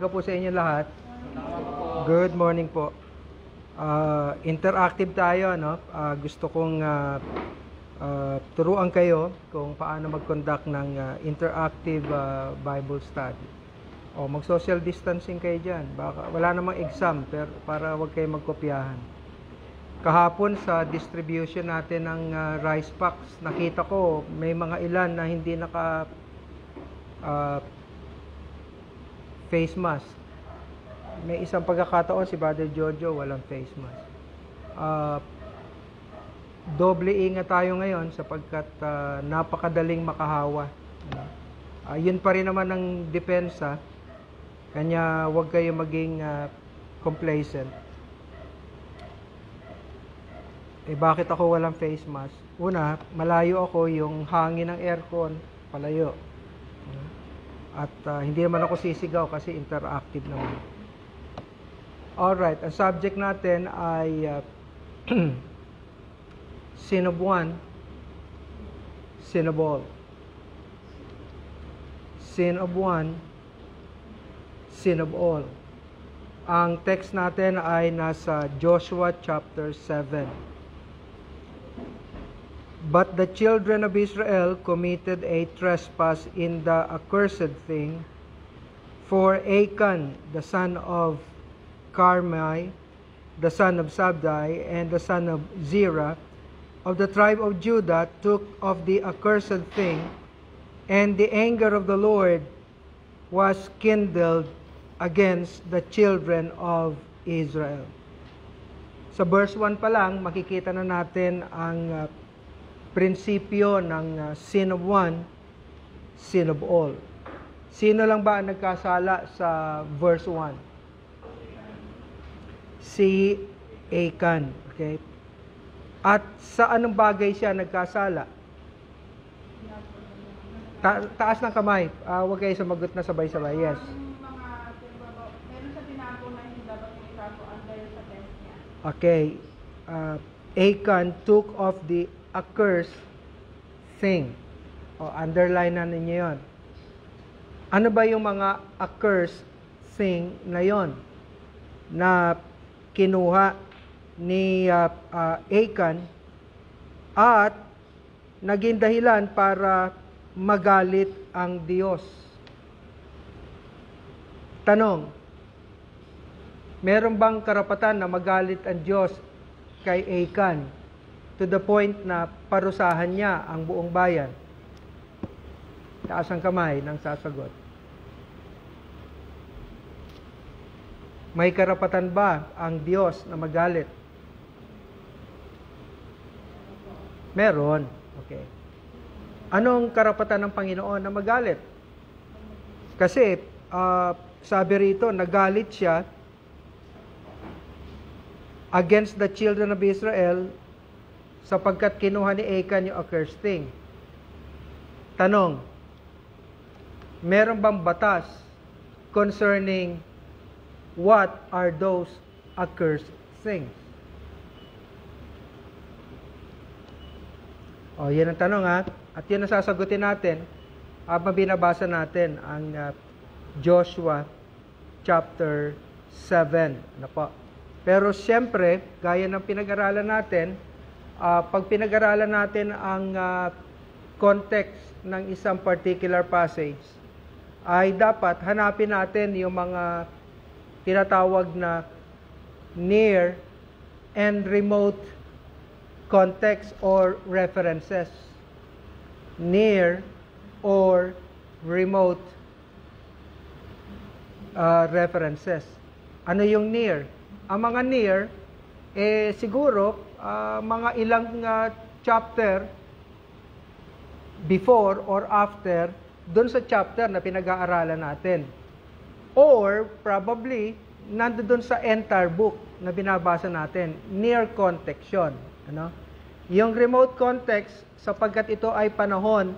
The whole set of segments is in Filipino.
Umaga po sa inyo lahat. Good morning po. Ah, interactive tayo, no? Ah, gusto kong ah, ah, turuan kayo kung paano mag-conduct ng ah, interactive ah, Bible study. O mag-social distancing kayo dyan. Baka, wala namang exam pero para wag kayo magkopyahan. Kahapon sa distribution natin ng ah, rice packs, nakita ko may mga ilan na hindi naka ah, face mask. May isang pagkakataon si Brother Jojo walang face mask. Ah, doble ingat tayo ngayon sapagkat ah, napakadaling makahawa. Ah, yun pa rin naman ang depensa. Kanya huwag kayo maging ah, complacent. Eh bakit ako walang face mask? Una, malayo ako yung hangin ng aircon, palayo. At ah, hindi naman ako sisigaw kasi interactive naman. Alright, ang subject natin ay uh, sin of one, sin of all. Sin of one, sin of all. Ang text natin ay nasa Joshua chapter 7. But the children of Israel committed a trespass in the accursed thing, for Achan, the son of Carmi, the son of Sabdai, and the son of Zerah, of the tribe of Judah, took of the accursed thing, and the anger of the Lord was kindled against the children of Israel. Sa verse 1 pa lang, makikita na natin ang uh, prinsipyo ng uh, sin of one, sin of all. Sino lang ba ang nagkasala sa verse 1? Si Achan. Okay? At sa anong bagay siya nagkasala? Ta- taas ng kamay. Ah, huwag kayo sumagot na sabay-sabay. Yes. Okay. Uh, Achan took off the accursed thing. O, underline na ninyo yon. Ano ba yung mga accursed thing na yon na kinuha ni uh, uh, Achan at naging dahilan para magalit ang Diyos. Tanong, meron bang karapatan na magalit ang Diyos kay Achan to the point na parusahan niya ang buong bayan? Taas ang kamay ng sasagot. May karapatan ba ang Diyos na magalit? Meron. Okay. Anong karapatan ng Panginoon na magalit? Kasi, ah, sabi rito, nagalit siya against the children of Israel sapagkat kinuha ni Achan yung accursed thing. Tanong, meron bang batas concerning what are those accursed things? O, yan ang tanong ha. At yan ang sasagutin natin habang binabasa natin ang uh, Joshua chapter 7. Na po. Pero siyempre, gaya ng pinag-aralan natin, uh, pag pinag-aralan natin ang uh, context ng isang particular passage, ay dapat hanapin natin yung mga tinatawag na near and remote context or references. Near or remote uh, references. Ano yung near? Ang mga near, eh siguro, uh, mga ilang uh, chapter before or after doon sa chapter na pinag-aaralan natin. Or probably nandoon sa entire book na binabasa natin. Near context yun. Ano? Yung remote context, sapagkat ito ay panahon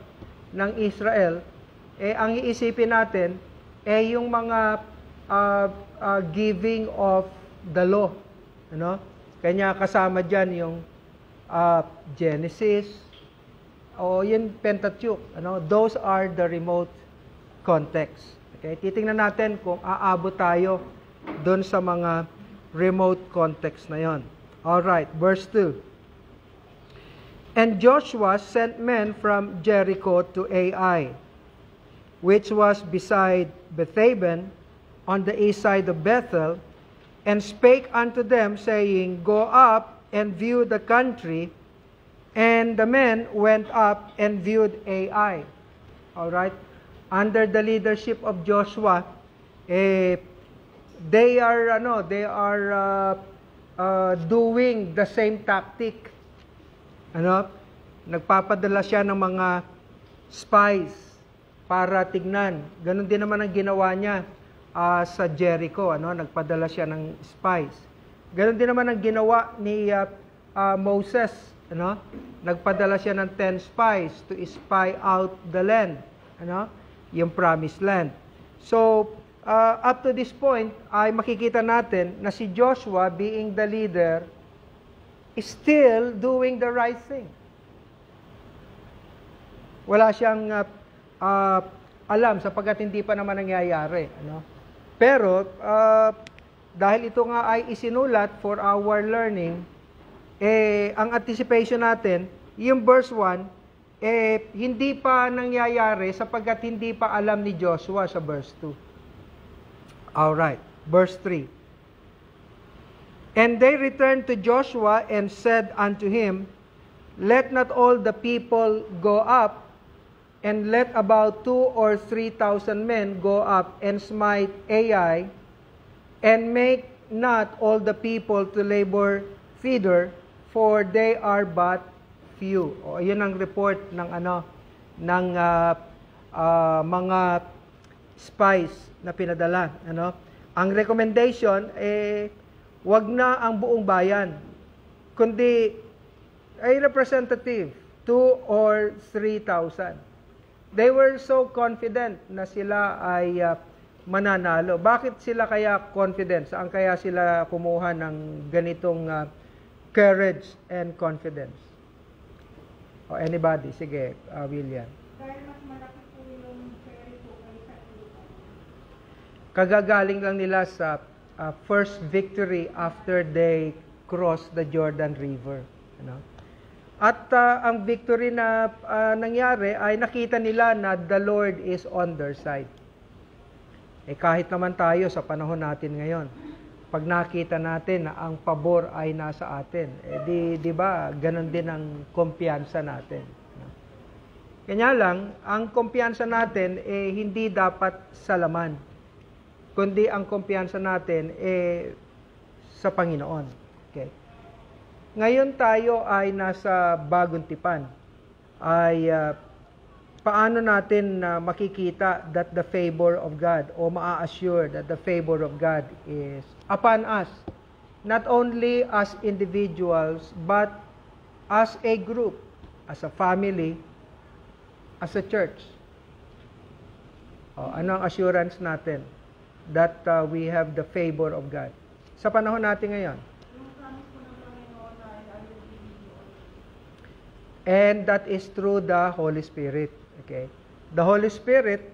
ng Israel, eh ang iisipin natin, eh yung mga uh, uh, giving of the law. Ano? Kanya kasama dyan yung uh, Genesis, o yun Pentateuch. Ano? Those are the remote context. Okay, titingnan natin kung aabot tayo doon sa mga remote context na yon. All right, verse 2. And Joshua sent men from Jericho to Ai, which was beside Bethaven on the east side of Bethel, and spake unto them, saying, Go up and view the country. And the men went up and viewed Ai. All right? Under the leadership of Joshua, eh, they are ano, they are uh, uh, doing the same tactic. Ano? Nagpapadala siya ng mga spies para tignan. Ganon din naman ang ginawa niya uh, sa Jericho, ano? Nagpadala siya ng spies. Ganon din naman ang ginawa ni uh, uh, Moses, ano? Nagpadala siya ng 10 spies to spy out the land, ano? Yung promised land. So, uh, up to this point ay makikita natin na si Joshua being the leader is still doing the right thing. Wala siyang uh, uh, alam sapagkat hindi pa naman nangyayari. Ano? Pero, uh, dahil ito nga ay isinulat for our learning, eh, ang anticipation natin, yung verse 1, eh, hindi pa nangyayari sapagkat hindi pa alam ni Joshua sa verse 2. Alright, verse 3. And they returned to Joshua and said unto him, Let not all the people go up, and let about two or three thousand men go up and smite Ai, and make not all the people to labor feeder, for they are but few. O, yun ang report ng ano ng uh, uh, mga spies na pinadala, ano? Ang recommendation eh wag na ang buong bayan kundi a representative, two or 3,000. They were so confident na sila ay uh, mananalo. Bakit sila kaya confident? Saan kaya sila kumuha ng ganitong uh, courage and confidence? O anybody? Sige, uh, William. Kagagaling lang nila sa uh, first victory after they crossed the Jordan River. Ano? At uh, ang victory na uh, nangyari ay nakita nila na the Lord is on their side. Eh kahit naman tayo sa panahon natin ngayon, pag nakita natin na ang pabor ay nasa atin, eh di, di ba, ganun din ang kumpiyansa natin. Kanya lang, ang kumpiyansa natin eh hindi dapat sa laman, kundi ang kumpiyansa natin eh sa Panginoon. Ngayon tayo ay nasa bagong tipan. Ay uh, paano natin uh, makikita that the favor of God o maa-assure that the favor of God is upon us not only as individuals but as a group, as a family, as a church. O, ano ang assurance natin that uh, we have the favor of God? Sa panahon natin ngayon, Yung promise po ng Panginoon na I will be with you always. And that is through the Holy Spirit. Okay? The Holy Spirit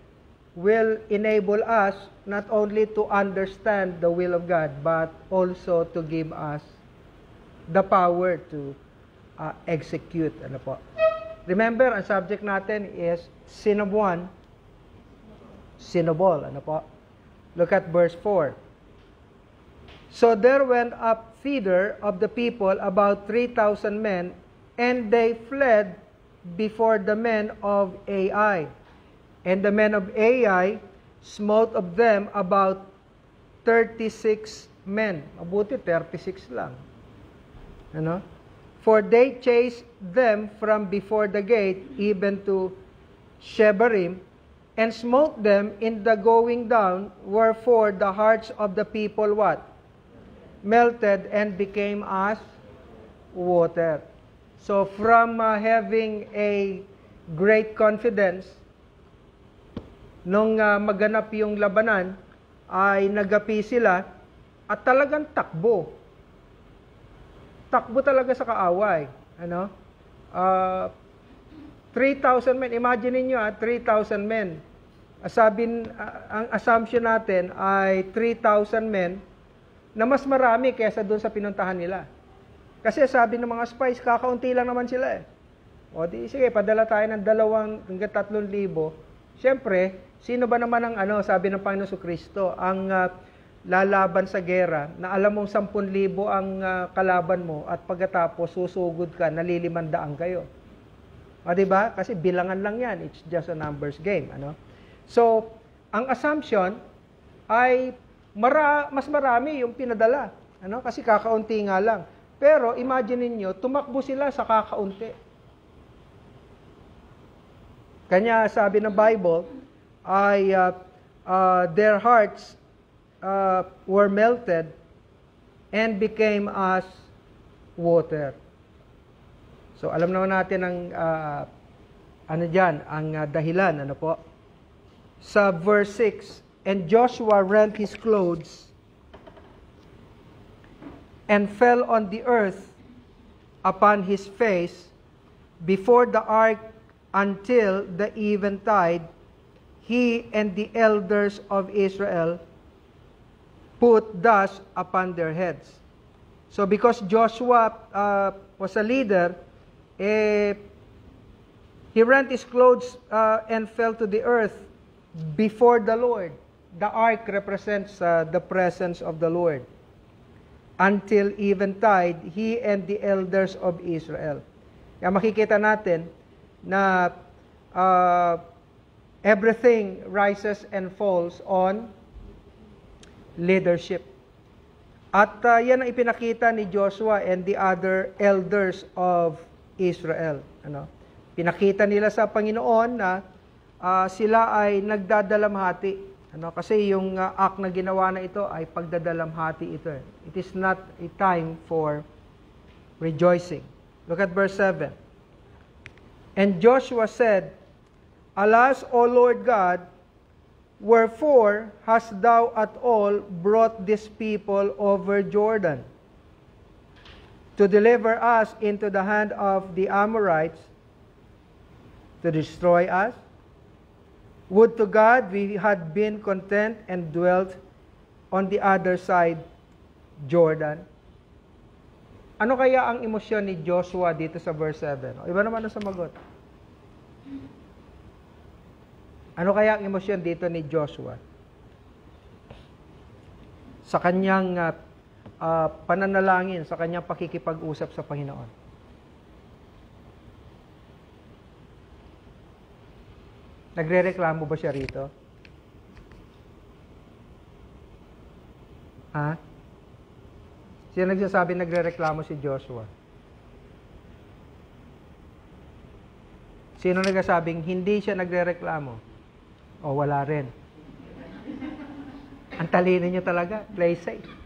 will enable us not only to understand the will of God, but also to give us the power to uh, execute. Ano po? Remember, ang subject natin is sin of one, sin of all. Ano po? Look at verse 4. So there went up feeder of the people about 3,000 men, and they fled before the men of Ai. And the men of Ai smote of them about 36 men. Mabuti, 36 lang. Ano? For they chased them from before the gate even to Shebarim, and smote them in the going down, wherefore the hearts of the people what? Melted and became as water. So from uh, having a great confidence, nung uh, maganap yung labanan, ay nagapi sila at talagang takbo. Takbo talaga sa kaaway. Ano? Uh, 3,000 men. Imagine niyo ah, 3,000 men. Sabi, ang assumption natin ay 3,000 men na mas marami kaysa doon sa pinuntahan nila. Kasi sabi ng mga spies, kakaunti lang naman sila eh. O di, sige, padala tayo ng dalawang hanggang tatlong libo. Siyempre, sino ba naman ang ano, sabi ng Panginoon Kristo, ang ah, lalaban sa gera na alam mong 10,000 ang ah, kalaban mo at pagkatapos susugod ka, nalilimandaan kayo. O, di ba? Kasi bilangan lang yan. It's just a numbers game. Ano? So, ang assumption ay mara, mas marami yung pinadala. Ano? Kasi kakaunti nga lang. Pero imagine niyo tumakbo sila sa kakaunti. Kanya sabi ng Bible ay uh, uh, their hearts uh, were melted and became as water. So alam naman natin ang uh, ano diyan, ang uh, dahilan, ano po? Sa verse 6, and Joshua rent his clothes and fell on the earth upon his face before the ark until the eventide he and the elders of Israel put dust upon their heads. So because Joshua uh, was a leader, eh, he rent his clothes uh, and fell to the earth before the Lord. The ark represents uh, the presence of the Lord. Until eventide, he and the elders of Israel. Kaya makikita natin na uh, everything rises and falls on leadership. At uh, yan ang ipinakita ni Joshua and the other elders of Israel. Ano? Pinakita nila sa Panginoon na uh, sila ay nagdadalamhati. Ano? Kasi yung uh, act na ginawa na ito ay pagdadalamhati ito. eh. It is not a time for rejoicing. Look at verse 7. And Joshua said, Alas, O Lord God, wherefore hast thou at all brought this people over Jordan to deliver us into the hand of the Amorites to destroy us? Would to God we had been content and dwelt on the other side Jordan. Ano kaya ang emosyon ni Joshua dito sa verse 7? O, iba naman ang sumagot. Ano kaya ang emosyon dito ni Joshua? Sa kanyang uh, uh, pananalangin, sa kanyang pakikipag-usap sa Panginoon. Nagre-reklamo ba siya rito? Ha? Sino nagsasabi nagre-reklamo si Joshua? Sino nagsasabing hindi siya nagre-reklamo? O wala rin. Ang talino niyo talaga. Play safe.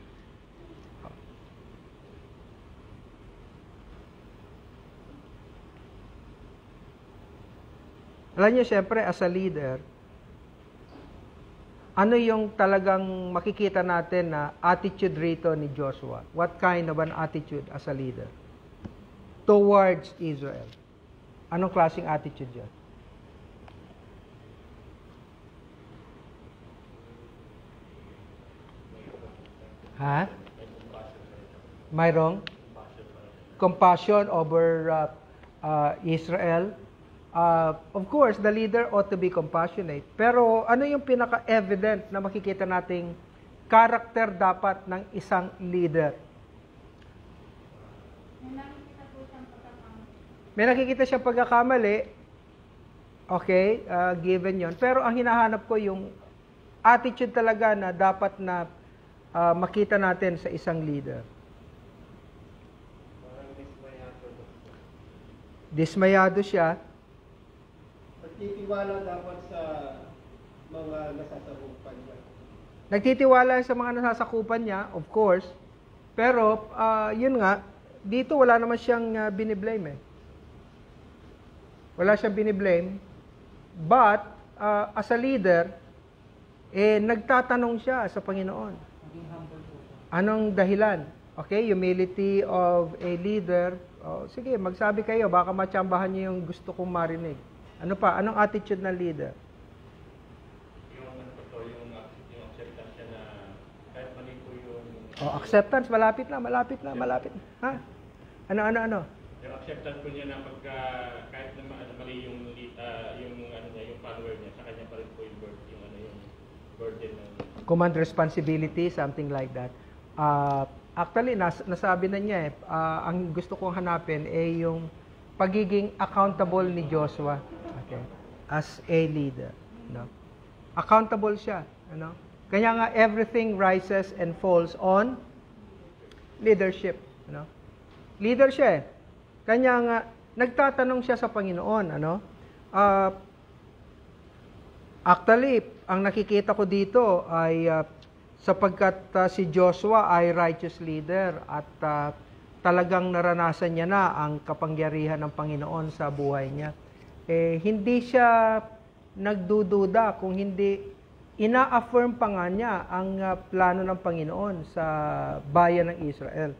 Alam niyo, siyempre, as a leader, ano yung talagang makikita natin na attitude rito ni Joshua? What kind of an attitude as a leader? Towards Israel. Anong klaseng attitude yun? Ha? Mayroong? Compassion over uh, uh, Israel. Uh, of course, the leader ought to be compassionate. Pero ano yung pinaka-evident na makikita nating character dapat ng isang leader? May nakikita siyang pagkakamali. May nakikita siya pagkakamali, okay, uh, given yon. Pero ang hinahanap ko yung attitude talaga na dapat na uh, makita natin sa isang leader. Dismayado siya. Nagtitiwala dapat sa mga nasasakupan niya. Nagtitiwala sa mga nasasakupan niya, of course. Pero, uh, yun nga, dito wala naman siyang uh, biniblame eh. Wala siyang biniblame. But, uh, as a leader, eh, nagtatanong siya sa Panginoon. Anong dahilan? Okay, humility of a leader. Oh, sige, magsabi kayo, baka matsambahan niyo yung gusto kong marinig. Ano pa? Anong attitude ng leader? Yung ano yung, yung acceptance na kahit mali po yung... Oh, acceptance. Malapit na, malapit na, malapit na. Ha? Ano, ano, ano? Yung acceptance po niya na pagka kahit na ano, mali yung, uh, yung, ano niya, yung follower niya, sa kanya pa rin po yung burden, yung, ano, yung burden ng... Command responsibility, something like that. Uh, actually, nas, nasabi na niya eh, uh, ang gusto kong hanapin ay eh, yung pagiging accountable ni Joshua okay, as a leader. No? Accountable siya. Ano? Kaya nga, everything rises and falls on leadership. Ano? Leader siya eh. Kanya nga, nagtatanong siya sa Panginoon. Ano? Ah, Actually, ang nakikita ko dito ay ah, sapagkat ah, si Joshua ay righteous leader at ah, talagang naranasan niya na ang kapangyarihan ng Panginoon sa buhay niya. Eh, hindi siya nagdududa kung hindi ina-affirm pa nga niya ang ah, plano ng Panginoon sa bayan ng Israel.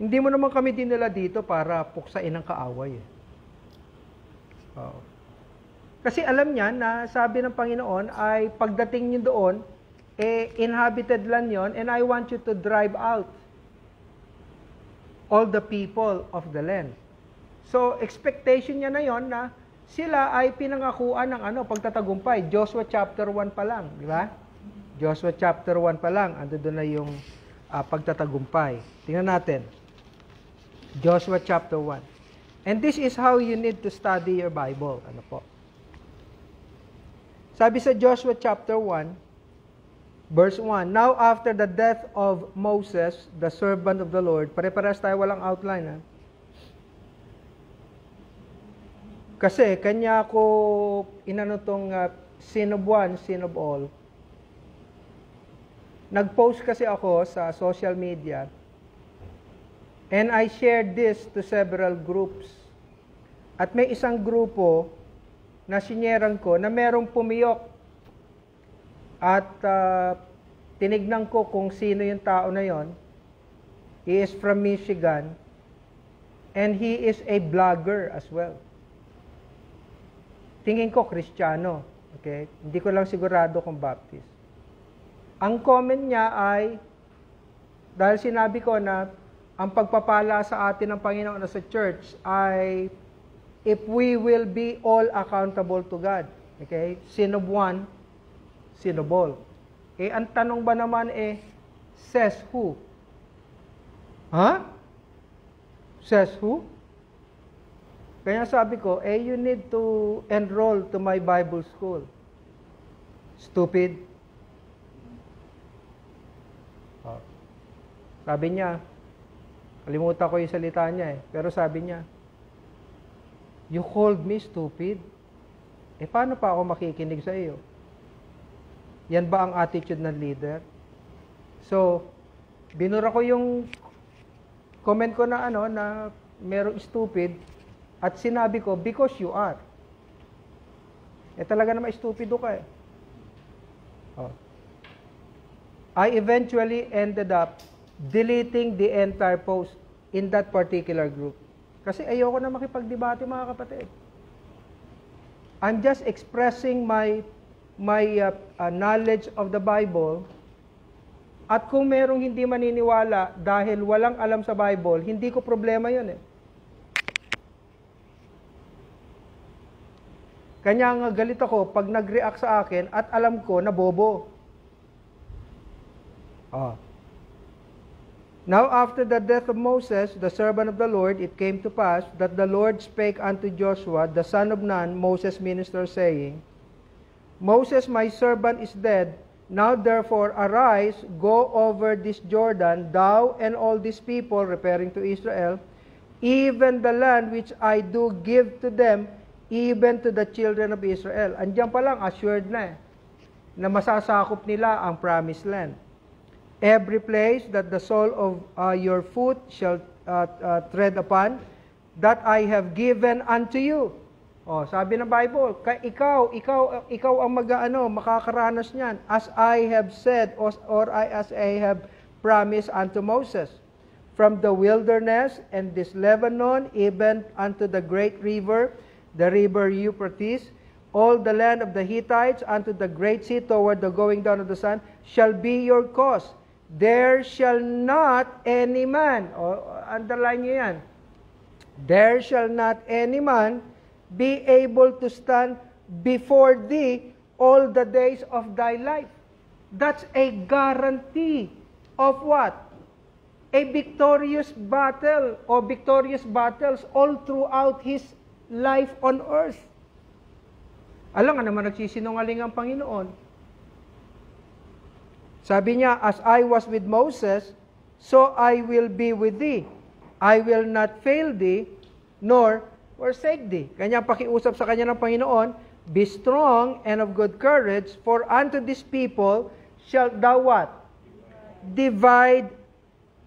Hindi mo naman kami dinala dito para puksain ang kaaway. Eh. Oo. Kasi alam niya na sabi ng Panginoon ay pagdating niyo doon, eh, inhabited land yon and I want you to drive out all the people of the land. So, expectation niya na yon na sila ay pinangakuan ng ano, pagtatagumpay. Joshua chapter 1 pa lang, di ba? Joshua chapter 1 pa lang, ando doon na yung ah, pagtatagumpay. Tingnan natin. Joshua chapter 1. And this is how you need to study your Bible. Ano po? Sabi sa Joshua chapter 1, verse 1, Now after the death of Moses, the servant of the Lord, pare-pares tayo walang outline ha. Kasi kanya ko inano tong uh, sin of one, sin of all. Nag-post kasi ako sa social media and I shared this to several groups. At may isang grupo na sinyeran ko na merong pumiyok at ah, tinignan ko kung sino yung tao na yon. He is from Michigan and he is a blogger as well. Tingin ko Kristiyano. Okay? Hindi ko lang sigurado kung Baptist. Ang comment niya ay, dahil sinabi ko na ang pagpapala sa atin ng Panginoon sa church ay if we will be all accountable to God. Okay? Sin of one, sin of all. Eh, ang tanong ba naman eh, says who? Ha? Says who? Kaya sabi ko, eh, you need to enroll to my Bible school. Stupid. Oh. Sabi niya, kalimutan ko yung salita niya eh, pero sabi niya, You called me stupid? Eh, paano pa ako makikinig sa iyo? Yan ba ang attitude ng leader? So, binura ko yung comment ko na ano, na merong stupid, at sinabi ko, because you are. Eh, talaga naman stupido ka eh. Oh. I eventually ended up deleting the entire post in that particular group. Kasi ayoko na makipagdebate mga kapatid. I'm just expressing my my uh, uh, knowledge of the Bible. At kung merong hindi maniniwala dahil walang alam sa Bible, hindi ko problema 'yon eh. Kanya nga galit ako pag nag-react sa akin at alam ko na bobo. Ah. Now after the death of Moses, the servant of the Lord, it came to pass that the Lord spake unto Joshua, the son of Nun, Moses' minister, saying, Moses, my servant, is dead. Now therefore arise, go over this Jordan, thou and all these people, referring to Israel, even the land which I do give to them, even to the children of Israel. Andiyan pa lang, assured na eh, na masasakop nila ang promised land. Every place that the sole of uh, your foot shall uh, uh, tread upon, that I have given unto you. Oh, sabi ng Bible, ka, ikaw, ikaw, ikaw ang mag-ano, makakaranas niyan, as I have said, or, or I, as I have promised unto Moses. From the wilderness and this Lebanon, even unto the great river, the river Euphrates, all the land of the Hittites unto the great sea toward the going down of the sun, shall be your cause. there shall not any man, o underline nyo yan, there shall not any man be able to stand before thee all the days of thy life. That's a guarantee of what? A victorious battle or victorious battles all throughout his life on earth. Alam nga naman nagsisinungaling ang Panginoon. Sabi niya, As I was with Moses, so I will be with thee. I will not fail thee, nor forsake thee. Kanya pakiusap sa kanya ng Panginoon, Be strong and of good courage, for unto this people shalt thou what? Divide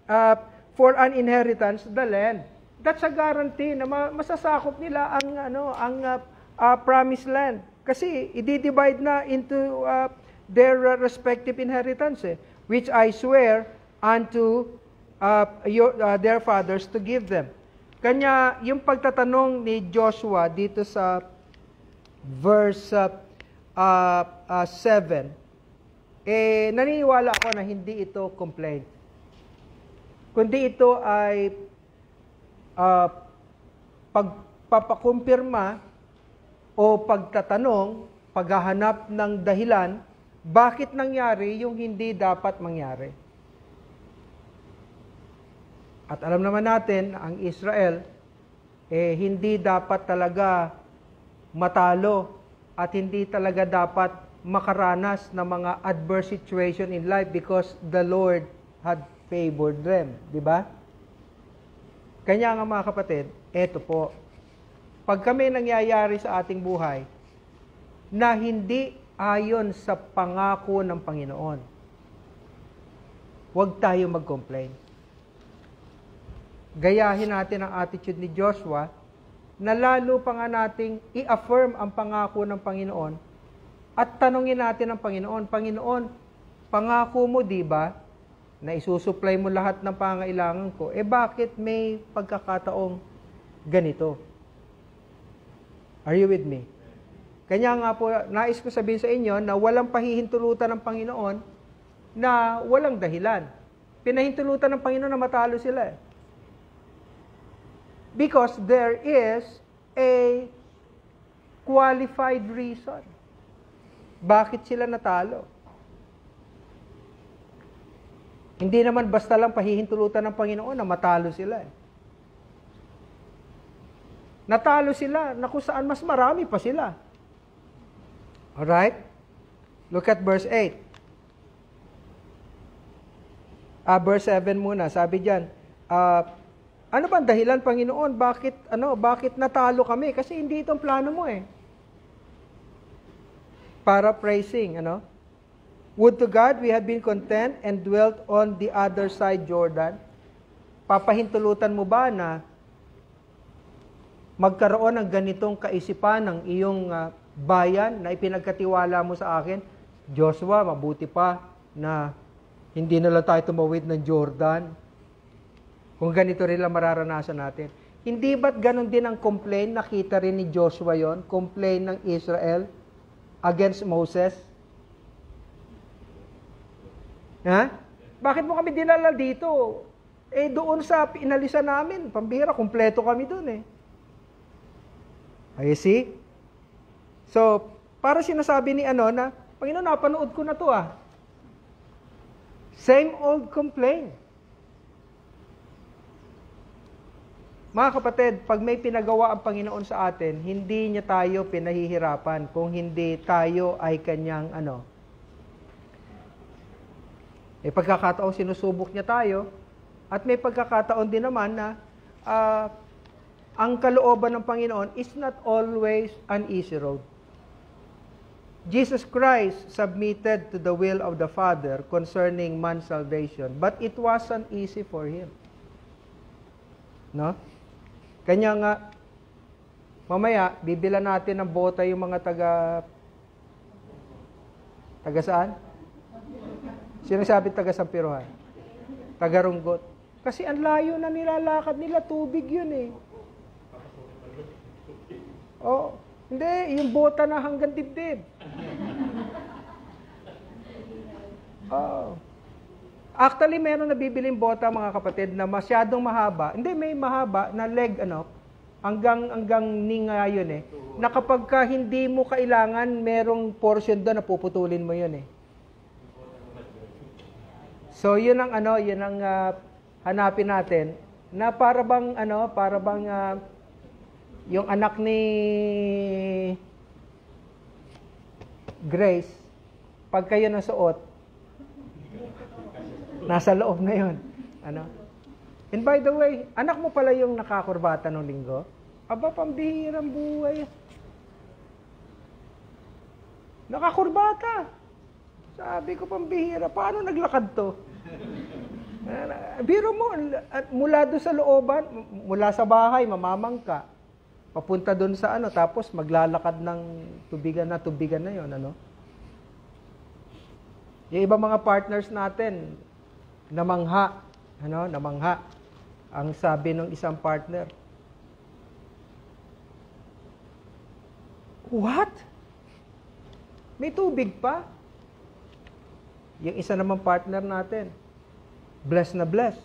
uh, for an inheritance the land. That's a guarantee na ma- masasakop nila ang ano ang uh, uh, promised land. Kasi i-divide na into uh, their uh, respective inheritance eh, which I swear unto uh, your, uh, their fathers to give them. Kanya yung pagtatanong ni Joshua dito sa verse uh, uh, uh, 7, eh, naniniwala ako na hindi ito complaint. Kundi ito ay uh, pagpapakumpirma o pagtatanong, paghahanap ng dahilan, bakit nangyari yung hindi dapat mangyari. At alam naman natin, ang Israel, eh, hindi dapat talaga matalo at hindi talaga dapat makaranas ng mga adverse situation in life because the Lord had favored them. Di ba? Kanya nga mga kapatid, eto po, pag kami nangyayari sa ating buhay na hindi ayon sa pangako ng Panginoon, huwag tayo mag-complain. Gayahin natin ang attitude ni Joshua na lalo pa nga nating i-affirm ang pangako ng Panginoon at tanungin natin ang Panginoon, Panginoon, pangako mo, di ba, na isusupply mo lahat ng pangailangan ko, eh bakit may pagkakataong ganito? Are you with me? Kanya nga po, nais ko sabihin sa inyo na walang pahihintulutan ng Panginoon na walang dahilan. Pinahintulutan ng Panginoon na matalo sila. Eh. Because there is a qualified reason. Bakit sila natalo? Hindi naman basta lang pahihintulutan ng Panginoon na matalo sila. Eh. Natalo sila na kung saan mas marami pa sila. Alright? Look at verse 8. Ah, verse 7 muna. Sabi diyan, ah, ano ba dahilan, Panginoon? Bakit, ano, bakit natalo kami? Kasi hindi itong plano mo eh. Para praising, ano? Would to God we had been content and dwelt on the other side Jordan. Papahintulutan mo ba na magkaroon ng ganitong kaisipan ng iyong uh, bayan na ipinagkatiwala mo sa akin? Joshua, mabuti pa na hindi na tayo tumawid ng Jordan kung ganito rin lang mararanasan natin. Hindi ba't ganun din ang complaint, nakita rin ni Joshua yon complaint ng Israel against Moses? Ha? Bakit mo kami dinala dito? Eh doon sa inalisan namin, pambihira, kumpleto kami doon eh. Ay, see? So, para sinasabi ni ano na, Panginoon, napanood ko na to ah. Same old complaint. Mga kapatid, pag may pinagawa ang Panginoon sa atin, hindi niya tayo pinahihirapan kung hindi tayo ay kanyang ano. May pagkakataon sinusubok niya tayo at may pagkakataon din naman na uh, ang kalooban ng Panginoon is not always an easy road. Jesus Christ submitted to the will of the Father concerning man's salvation, but it wasn't easy for him. No? Kanya nga, mamaya, bibila natin ng bota yung mga taga, taga saan? Sino sabi taga Sampirohan? Taga Runggot. Kasi ang layo na nilalakad nila, tubig yun eh. Oh, hindi, yung bota na hanggang dibdib. Oh. Actually, meron na bibiling bota mga kapatid na masyadong mahaba. Hindi, may mahaba na leg, ano, hanggang, hanggang ninga yun eh. Na kapag ka hindi mo kailangan, merong portion doon na puputulin mo yun eh. So, yun ang ano, yun ang ah, hanapin natin na para bang ano, para bang ah, yung anak ni Grace, pag kayo nasuot, nasa loob na yun. Ano? And by the way, anak mo pala yung nakakurbata nung linggo? Aba, pambihirang buhay. Nakakurbata. Sabi ko, pambihira. Paano naglakad to? Biro mo, mula doon sa looban, mula sa bahay, mamamang ka. Papunta doon sa ano, tapos maglalakad ng tubigan na tubigan na yon ano? Yung ibang mga partners natin, namangha, ano, namangha. Ang sabi ng isang partner, What? May tubig pa? Yung isa namang partner natin, blessed na blessed.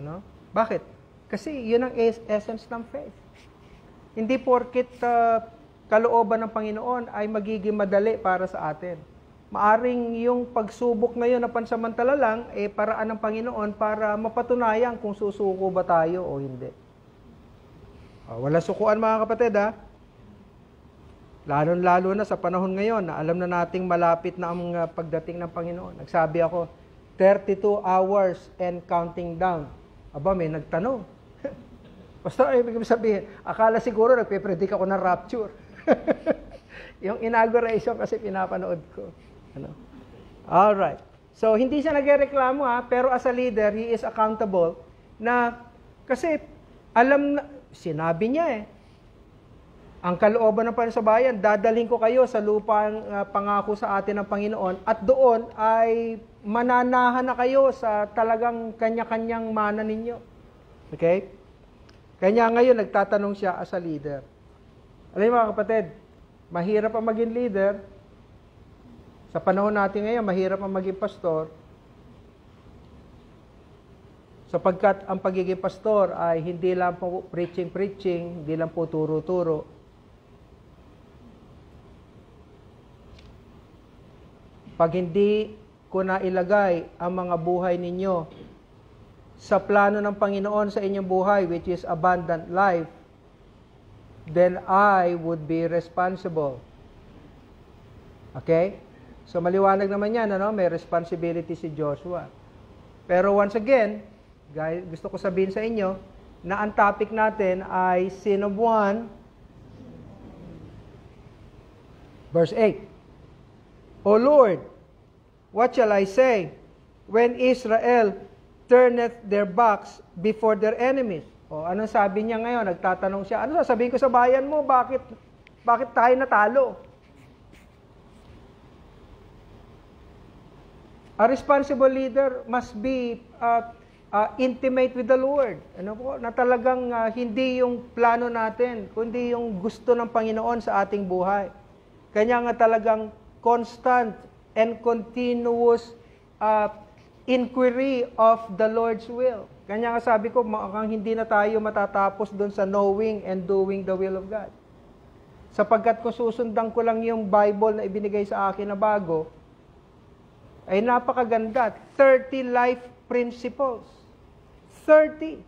Ano? Bakit? Kasi yun ang es- essence ng faith. Hindi porkit ah, kalooban ng Panginoon ay magiging madali para sa atin. Maaring yung pagsubok na yun na pansamantala lang, eh paraan ng Panginoon para mapatunayan kung susuko ba tayo o hindi. Ah, wala sukuan mga kapatid ha. Lalo-lalo na sa panahon ngayon na alam na nating malapit na ang uh, pagdating ng Panginoon. Nagsabi ako, 32 hours and counting down. Aba, may nagtanong. Pastor, ay ibig sabihin, akala siguro nagpe-predict ako ng rapture. yung inauguration kasi pinapanood ko. Ano? All right. So, hindi siya nagreklamo ha, pero as a leader, he is accountable na kasi alam na, sinabi niya eh, ang kalooban ng Panginoon sa bayan, dadaling ko kayo sa lupang uh, pangako sa atin ng Panginoon at doon ay mananahan na kayo sa talagang kanya-kanyang mana ninyo. Okay? Kanya ngayon nagtatanong siya as a leader. Alam mo mga kapatid, mahirap ang maging leader. Sa panahon natin ngayon, mahirap ang maging pastor. Sapagkat ang pagiging pastor ay hindi lang po preaching-preaching, hindi lang po turo-turo, Pag hindi ko na ilagay ang mga buhay ninyo sa plano ng Panginoon sa inyong buhay, which is abundant life, then I would be responsible. Okay? So maliwanag naman yan, ano? may responsibility si Joshua. Pero once again, guys, gusto ko sabihin sa inyo na ang topic natin ay sin of one, verse 8. O Lord, what shall I say when Israel turneth their backs before their enemies? O ano sabi niya ngayon? Nagtatanong siya, ano sasabihin ko sa bayan mo? Bakit, bakit tayo natalo? A responsible leader must be uh, uh, intimate with the Lord. Ano po? Na talagang uh, hindi yung plano natin, kundi yung gusto ng Panginoon sa ating buhay. Kanya nga talagang constant and continuous uh, inquiry of the Lord's will. Kanya nga sabi ko, mukhang hindi na tayo matatapos doon sa knowing and doing the will of God. Sapagkat kung susundan ko lang yung Bible na ibinigay sa akin na bago, ay napakaganda. 30 life principles. 30.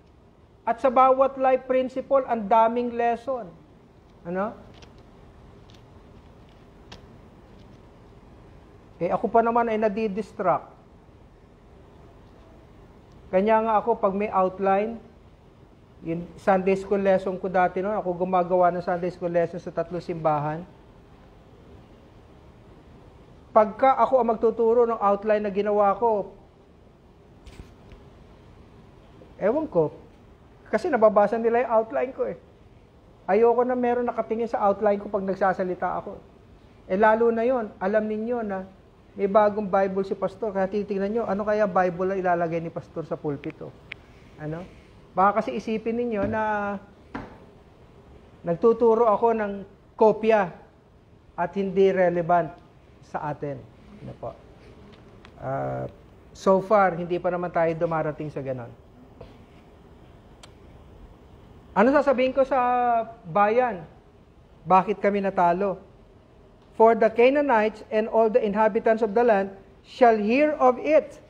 At sa bawat life principle, ang daming lesson. Ano? Eh ako pa naman ay nadidistract. Kanya nga ako, pag may outline, yung Sunday school lesson ko dati noon, ako gumagawa ng Sunday school lesson sa tatlo simbahan. Pagka ako ang magtuturo ng outline na ginawa ko, ewan ko, kasi nababasa nila yung outline ko eh. Ayoko na meron nakatingin sa outline ko pag nagsasalita ako. Eh lalo na yon, alam ninyo na may bagong Bible si pastor, kaya titingnan nyo, ano kaya Bible na ilalagay ni pastor sa pulpito? Ano? Baka kasi isipin ninyo na nagtuturo ako ng kopya at hindi relevant sa atin. Ano po? Ah, So far, hindi pa naman tayo dumarating sa ganon. Ano sasabihin ko sa bayan? Bakit kami natalo? For the Canaanites and all the inhabitants of the land shall hear of it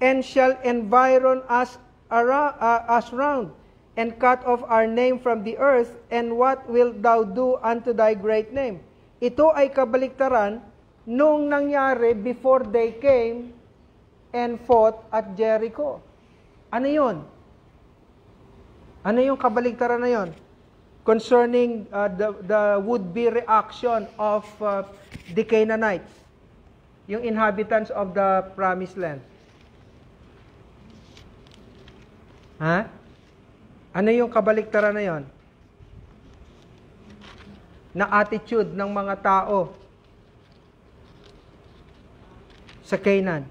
and shall environ us, ara- uh, us round and cut off our name from the earth and what wilt thou do unto thy great name? Ito ay kabaliktaran nung nangyari before they came and fought at Jericho. Ano yun? Ano yung kabaligtaran na yon? Concerning uh, the, the would-be reaction of uh, the Canaanites, yung inhabitants of the promised land. Ha? Ano yung kabaligtaran na yon? Na attitude ng mga tao sa Canaan.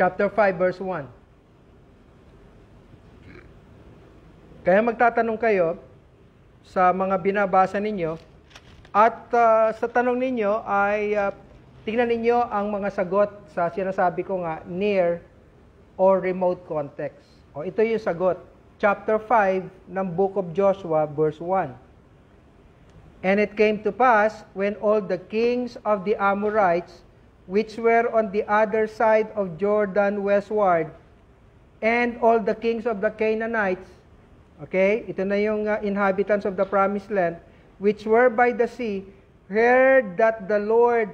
Chapter 5 verse 1. Kaya magtatanong kayo sa mga binabasa ninyo at uh, sa tanong ninyo ay uh, tingnan ninyo ang mga sagot sa sinasabi ko nga near or remote context. O ito yung sagot. Chapter 5 ng book of Joshua verse 1. And it came to pass when all the kings of the Amorites which were on the other side of Jordan westward, and all the kings of the Canaanites, okay, ito na yung uh, inhabitants of the promised land, which were by the sea, heard that the Lord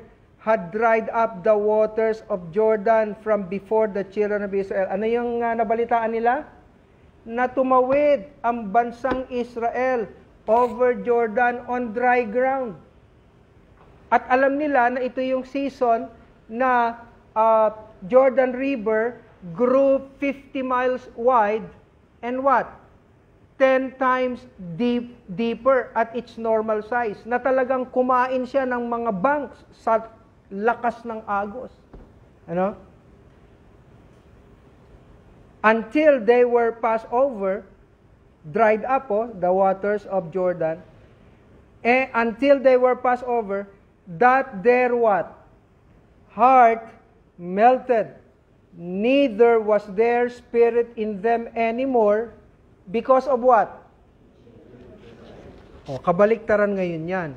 had dried up the waters of Jordan from before the children of Israel. Ano yung uh, nabalitaan nila? Na tumawid ang bansang Israel over Jordan on dry ground. At alam nila na ito yung season na uh, Jordan River grew 50 miles wide and what? 10 times deep, deeper at its normal size. Na talagang kumain siya ng mga banks sa lakas ng agos. Ano? Until they were passed over, dried up oh, the waters of Jordan, eh, until they were passed over, that there what? heart melted. Neither was there spirit in them anymore because of what? O, kabaliktaran ngayon yan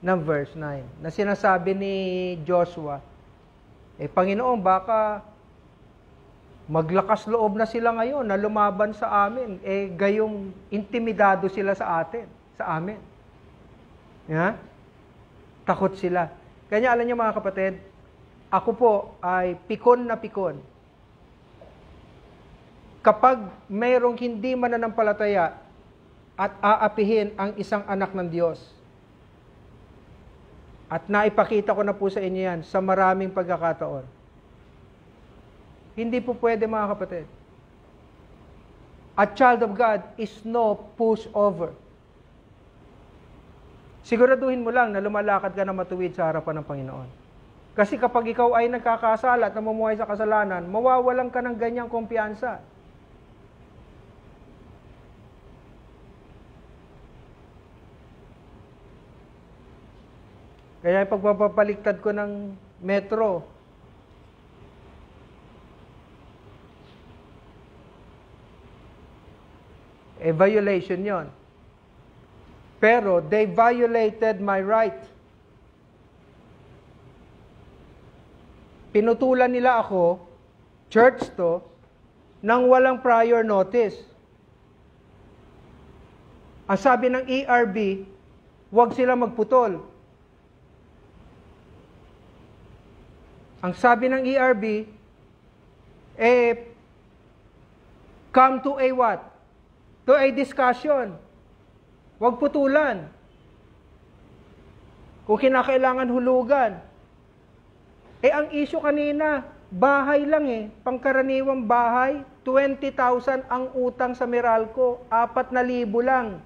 ng verse 9 na sinasabi ni Joshua, eh Panginoon, baka maglakas loob na sila ngayon na lumaban sa amin, eh gayong intimidado sila sa atin, sa amin. Yeah? Takot sila. Kanya alam niyo mga kapatid, ako po ay pikon na pikon. Kapag mayroong hindi mananampalataya at aapihin ang isang anak ng Diyos, at naipakita ko na po sa inyo yan sa maraming pagkakataon, hindi po pwede mga kapatid. A child of God is no pushover. Siguraduhin mo lang na lumalakad ka na matuwid sa harapan ng Panginoon. Kasi kapag ikaw ay nagkakasala at namumuhay sa kasalanan, mawawalan ka ng ganyang kumpiyansa. Kaya pagpapaliktad ko ng metro, eh violation yon. Pero they violated my right. Pinutulan nila ako, church to, nang walang prior notice. Ang sabi ng ERB, huwag sila magputol. Ang sabi ng ERB, eh, come to a what? To a discussion. Huwag putulan. Kung kinakailangan hulugan. Eh ang issue kanina, bahay lang eh, pangkaraniwang bahay, 20,000 ang utang sa Meralco, 4,000 lang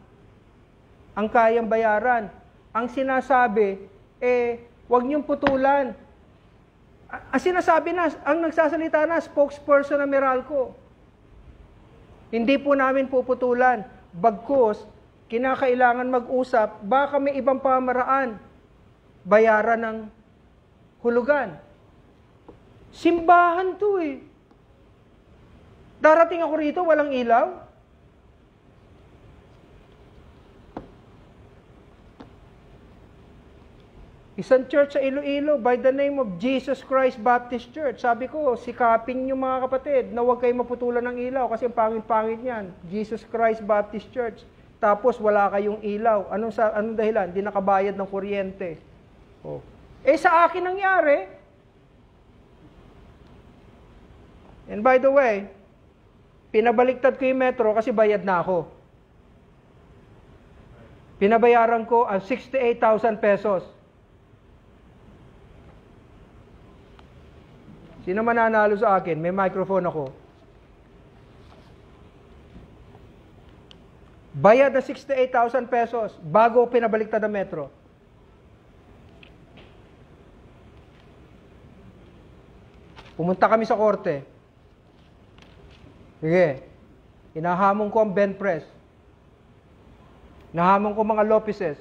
ang kayang bayaran. Ang sinasabi, eh, huwag niyong putulan. Ang sinasabi na, ang nagsasalita na, spokesperson ng Meralco. Hindi po namin puputulan. Bagkus, kinakailangan mag-usap, baka may ibang pamaraan. Bayaran ng hulugan. Simbahan to eh. Darating ako rito, walang ilaw. Isang church sa Iloilo by the name of Jesus Christ Baptist Church. Sabi ko, sikapin niyo mga kapatid na huwag kayo maputulan ng ilaw kasi ang pangit-pangit niyan. Jesus Christ Baptist Church. Tapos wala kayong ilaw. Anong, sa, anong dahilan? Hindi nakabayad ng kuryente. Oh. Eh sa akin nangyari. And by the way, pinabaliktad ko yung metro kasi bayad na ako. Pinabayaran ko ang 68,000 pesos. Sino mananalo sa akin? May microphone ako. Bayad na 68,000 pesos bago pinabaliktad ang metro. Pumunta kami sa korte. Sige. Inahamon ko ang Ben Press. Nahamon ko mga Lopezes.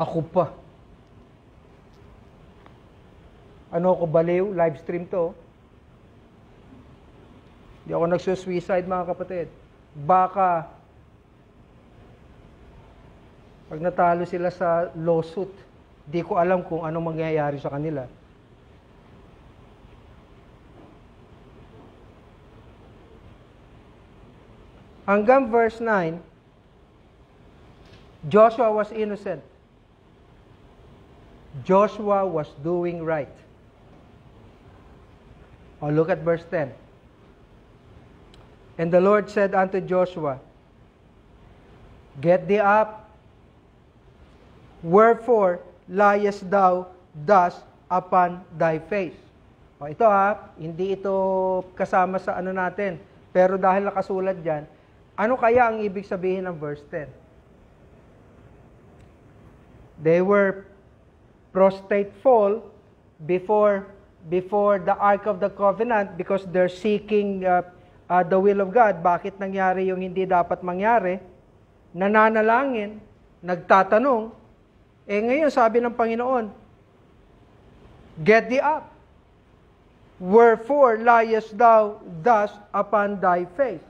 Ako pa. Ano ako baliw? Live stream to. Hindi ako nagsusuicide mga kapatid. Baka pag natalo sila sa lawsuit, di ko alam kung anong mangyayari sa kanila. Hanggang verse 9, Joshua was innocent. Joshua was doing right. Oh, look at verse 10. And the Lord said unto Joshua, Get thee up, wherefore liest thou thus upon thy face. O ito ha, hindi ito kasama sa ano natin. Pero dahil nakasulat dyan, ano kaya ang ibig sabihin ng verse 10? They were prostrate fall before before the ark of the covenant because they're seeking uh, uh, the will of God. Bakit nangyari yung hindi dapat mangyari? Nananalangin, nagtatanong. Eh ngayon sabi ng Panginoon, Get thee up. Wherefore liest thou thus upon thy face?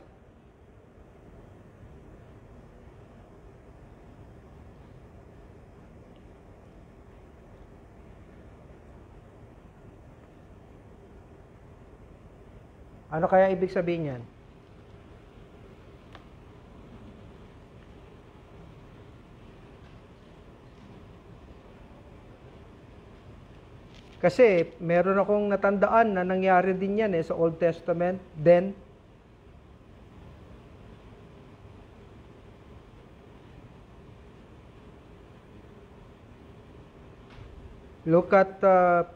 Ano kaya ibig sabihin yan? Kasi meron akong natandaan na nangyari din yan eh sa Old Testament. Then, look at uh,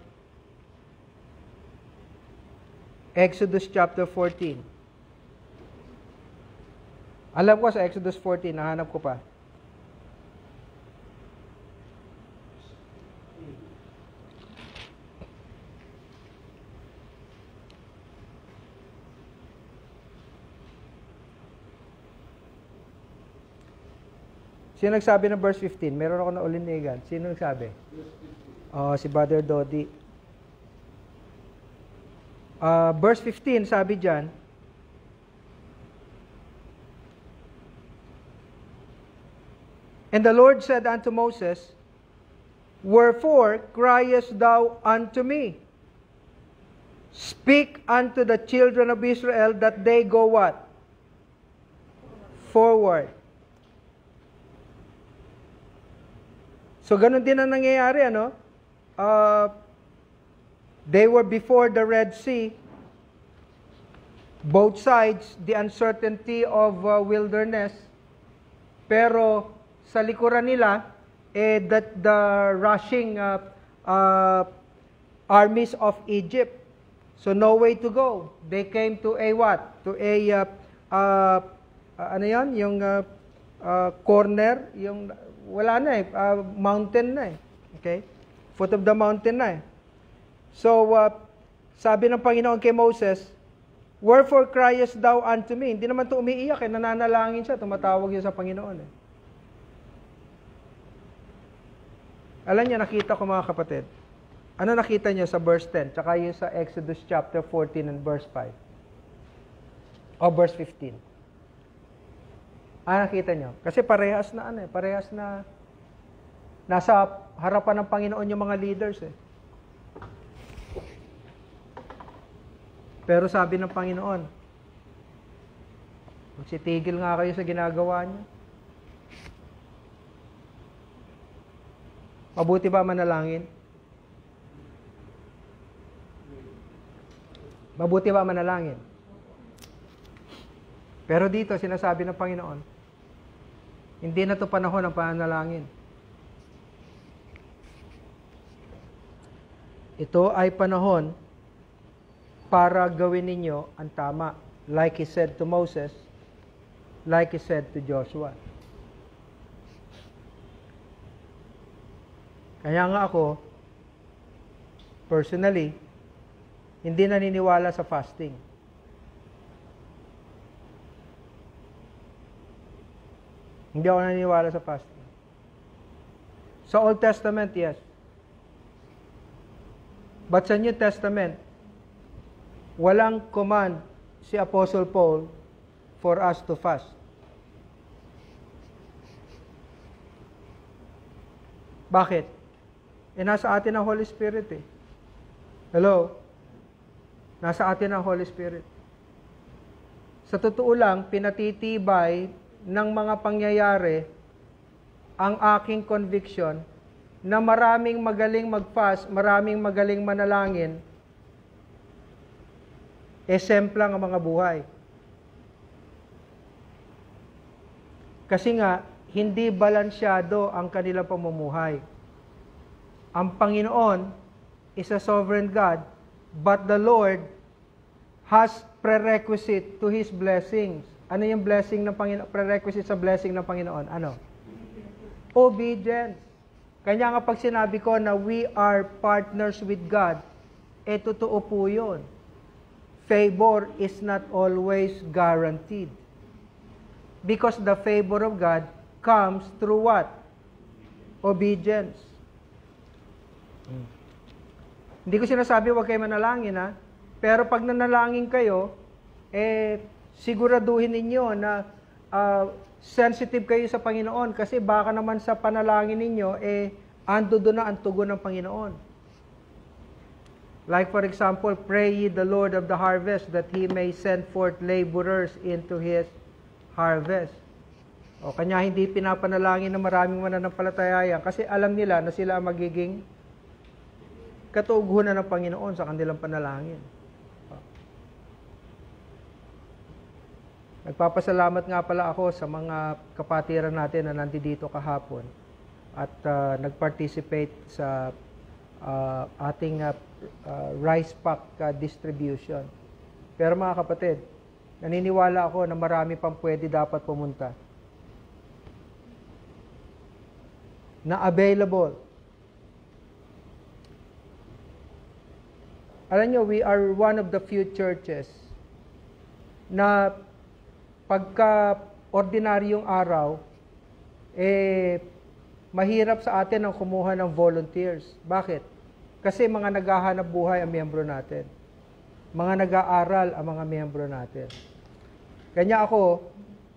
Exodus chapter 14. Alam ko sa Exodus 14, nahanap ko pa. Sino nagsabi ng verse 15? Meron ako na ulinigan. Sino nagsabi? Oh, si Brother Dodi. Uh, verse 15, sabi dyan, And the Lord said unto Moses, Wherefore criest thou unto me? Speak unto the children of Israel that they go what? Forward. So ganun din ang nangyayari, ano? Uh, they were before the Red Sea. Both sides, the uncertainty of uh, wilderness. Pero sa likuran nila, eh, that the rushing uh, uh, armies of Egypt. So no way to go. They came to a what? To a uh, uh, uh, ano 'yon? Yung uh, uh, corner, yung wala na eh, uh, mountain na eh. Okay? Foot of the mountain na eh. So, uh, sabi ng Panginoon kay Moses, Wherefore criest thou unto me? Hindi naman to umiiyak eh, nananalangin siya, tumatawag siya sa Panginoon eh. Alam niya, nakita ko mga kapatid. Ano nakita niya sa verse 10? Tsaka yung sa Exodus chapter 14 and verse 5. O verse 15. Ah, nakita niyo? Kasi parehas na ano eh, parehas na nasa harapan ng Panginoon yung mga leaders eh. Pero sabi ng Panginoon, magsitigil nga kayo sa ginagawa niyo. Mabuti ba manalangin? Mabuti ba manalangin? Pero dito, sinasabi ng Panginoon, hindi na to panahon ng panalangin. Ito ay panahon para gawin ninyo ang tama. Like He said to Moses, like He said to Joshua. Kaya nga ako, personally, hindi naniniwala sa fasting. Hindi ako naniniwala sa fasting. Sa Old Testament, yes. But sa New Testament, walang command si Apostle Paul for us to fast. Bakit? Eh, nasa atin ang Holy Spirit eh. Hello? Nasa atin ang Holy Spirit. Sa totoo lang, pinatitibay ng mga pangyayari ang aking conviction na maraming magaling mag-fast, maraming magaling manalangin, esemplang ang mga buhay. Kasi nga, hindi balansyado ang kanilang pamumuhay. Ang Panginoon is a sovereign God, but the Lord has prerequisite to His blessings. Ano yung blessing ng Panginoon? Prerequisite sa blessing ng Panginoon? Ano? Obedience. Kanya nga pag sinabi ko na we are partners with God, eh totoo po yun. Favor is not always guaranteed. Because the favor of God comes through what? Obedience. Hindi ko sinasabi huwag kayo manalangin ha. Pero pag nanalangin kayo, eh siguraduhin ninyo na ah, sensitive kayo sa Panginoon kasi baka naman sa panalangin ninyo eh ando doon na ang tugon ng Panginoon. Like for example, pray ye the Lord of the harvest that he may send forth laborers into his harvest. O kanya hindi pinapanalangin ng maraming mananampalataya kasi alam nila na sila magiging katugunan ng Panginoon sa kanilang panalangin. Nagpapasalamat nga pala ako sa mga kapatiran natin na nandito kahapon at uh, nag-participate sa uh, ating uh, uh, rice pack uh, distribution. Pero mga kapatid, naniniwala ako na marami pang pwede dapat pumunta. Na available. Alam nyo, we are one of the few churches na pagka ordinaryong araw, eh, mahirap sa atin ang kumuha ng volunteers. Bakit? Kasi mga naghahanap buhay ang miyembro natin. Mga nag-aaral ang mga miyembro natin. Kanya ako,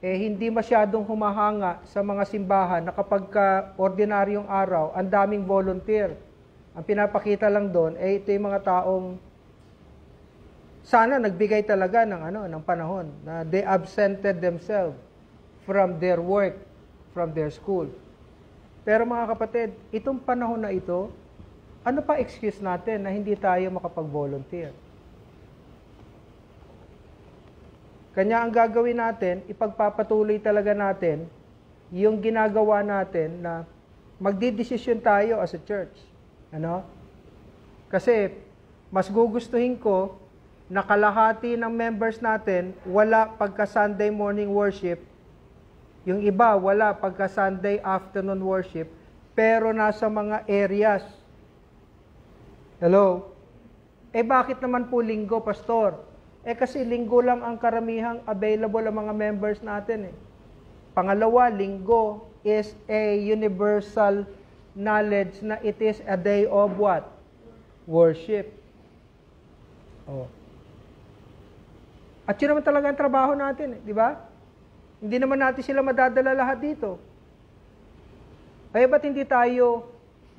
eh, hindi masyadong humahanga sa mga simbahan na kapag ka ordinaryong araw, ang daming volunteer. Ang pinapakita lang doon, eh, ito yung mga taong sana nagbigay talaga ng ano ng panahon na they absented themselves from their work, from their school. Pero mga kapatid, itong panahon na ito, ano pa excuse natin na hindi tayo makapag-volunteer? Kanya ang gagawin natin, ipagpapatuloy talaga natin yung ginagawa natin na magdidesisyon tayo as a church. Ano? Kasi mas gugustuhin ko na kalahati ng members natin wala pagka Sunday morning worship, yung iba wala pagka Sunday afternoon worship, pero nasa mga areas. Hello? Eh bakit naman po linggo, pastor? Eh kasi linggo lang ang karamihang available ang mga members natin eh. Pangalawa, linggo is a universal knowledge na it is a day of what? Worship. Oh. At yun naman talaga ang trabaho natin, eh, di ba? Hindi naman natin sila madadala lahat dito. Ay ba't hindi tayo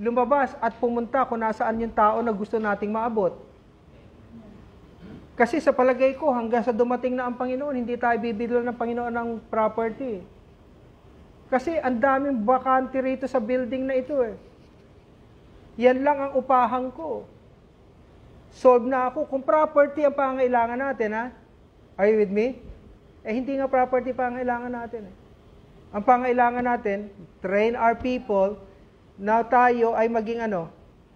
lumabas at pumunta kung nasaan yung tao na gusto nating maabot? Kasi sa palagay ko, hanggang sa dumating na ang Panginoon, hindi tayo bibigyan ng Panginoon ng property. Kasi ang daming bakante rito sa building na ito eh. Yan lang ang upahan ko. Solve na ako. Kung property ang pangailangan natin, ha? Are you with me? Eh, hindi nga property pangailangan natin eh. Ang pangailangan natin, train our people na tayo ay maging ano,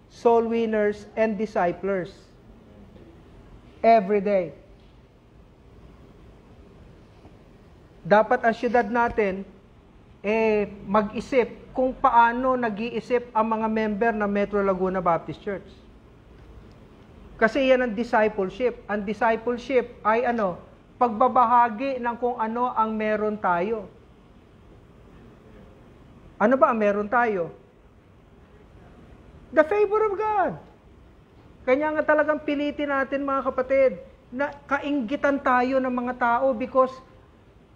soul winners and disciplers. Every day. Dapat ang syudad natin, eh, mag-isip kung paano nag-iisip ang mga member ng Metro Laguna Baptist Church. Kasi yan ang discipleship. Ang discipleship ay ano, pagbabahagi ng kung ano ang meron tayo. Ano ba ang meron tayo? The favor of God. Kanya nga talagang pilitin natin mga kapatid na kainggitan tayo ng mga tao because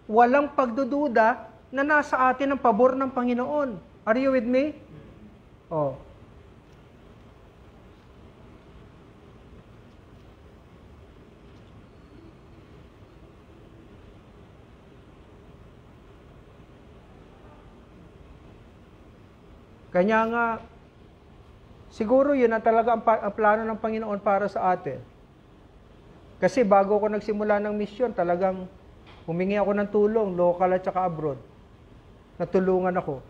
walang pagdududa na nasa atin ang pabor ng Panginoon. Are you with me? Oh. Kanya nga, siguro yun ang talaga ang, ang plano ng Panginoon para sa atin. Kasi bago ako nagsimula ng misyon, talagang humingi ako ng tulong, local at saka abroad. Natulungan ako.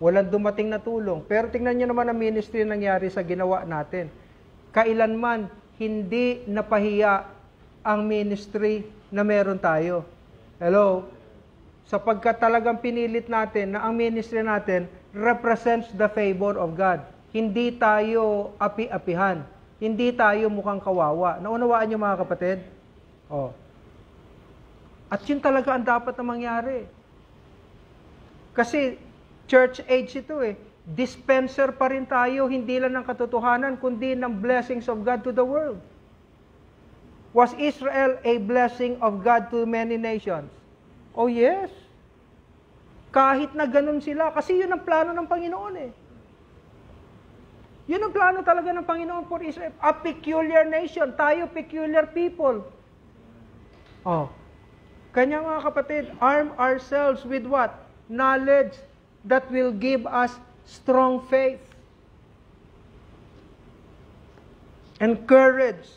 Walang dumating na tulong. Pero tingnan niyo naman ang ministry na nangyari sa ginawa natin. Kailanman hindi napahiya ang ministry na meron tayo. Hello? Sapagkat talagang pinilit natin na ang ministry natin represents the favor of God. Hindi tayo api-apihan. Hindi tayo mukhang kawawa. Naunawaan niyo mga kapatid? Oh. At yun talaga ang dapat na mangyari. Kasi church age ito eh. Dispenser pa rin tayo, hindi lang ng katotohanan, kundi ng blessings of God to the world. Was Israel a blessing of God to many nations? Oh yes. Kahit na ganun sila, kasi yun ang plano ng Panginoon eh. Yun ang plano talaga ng Panginoon for Israel. A peculiar nation. Tayo peculiar people. Oh. Kanya mga kapatid, arm ourselves with what? Knowledge that will give us strong faith and courage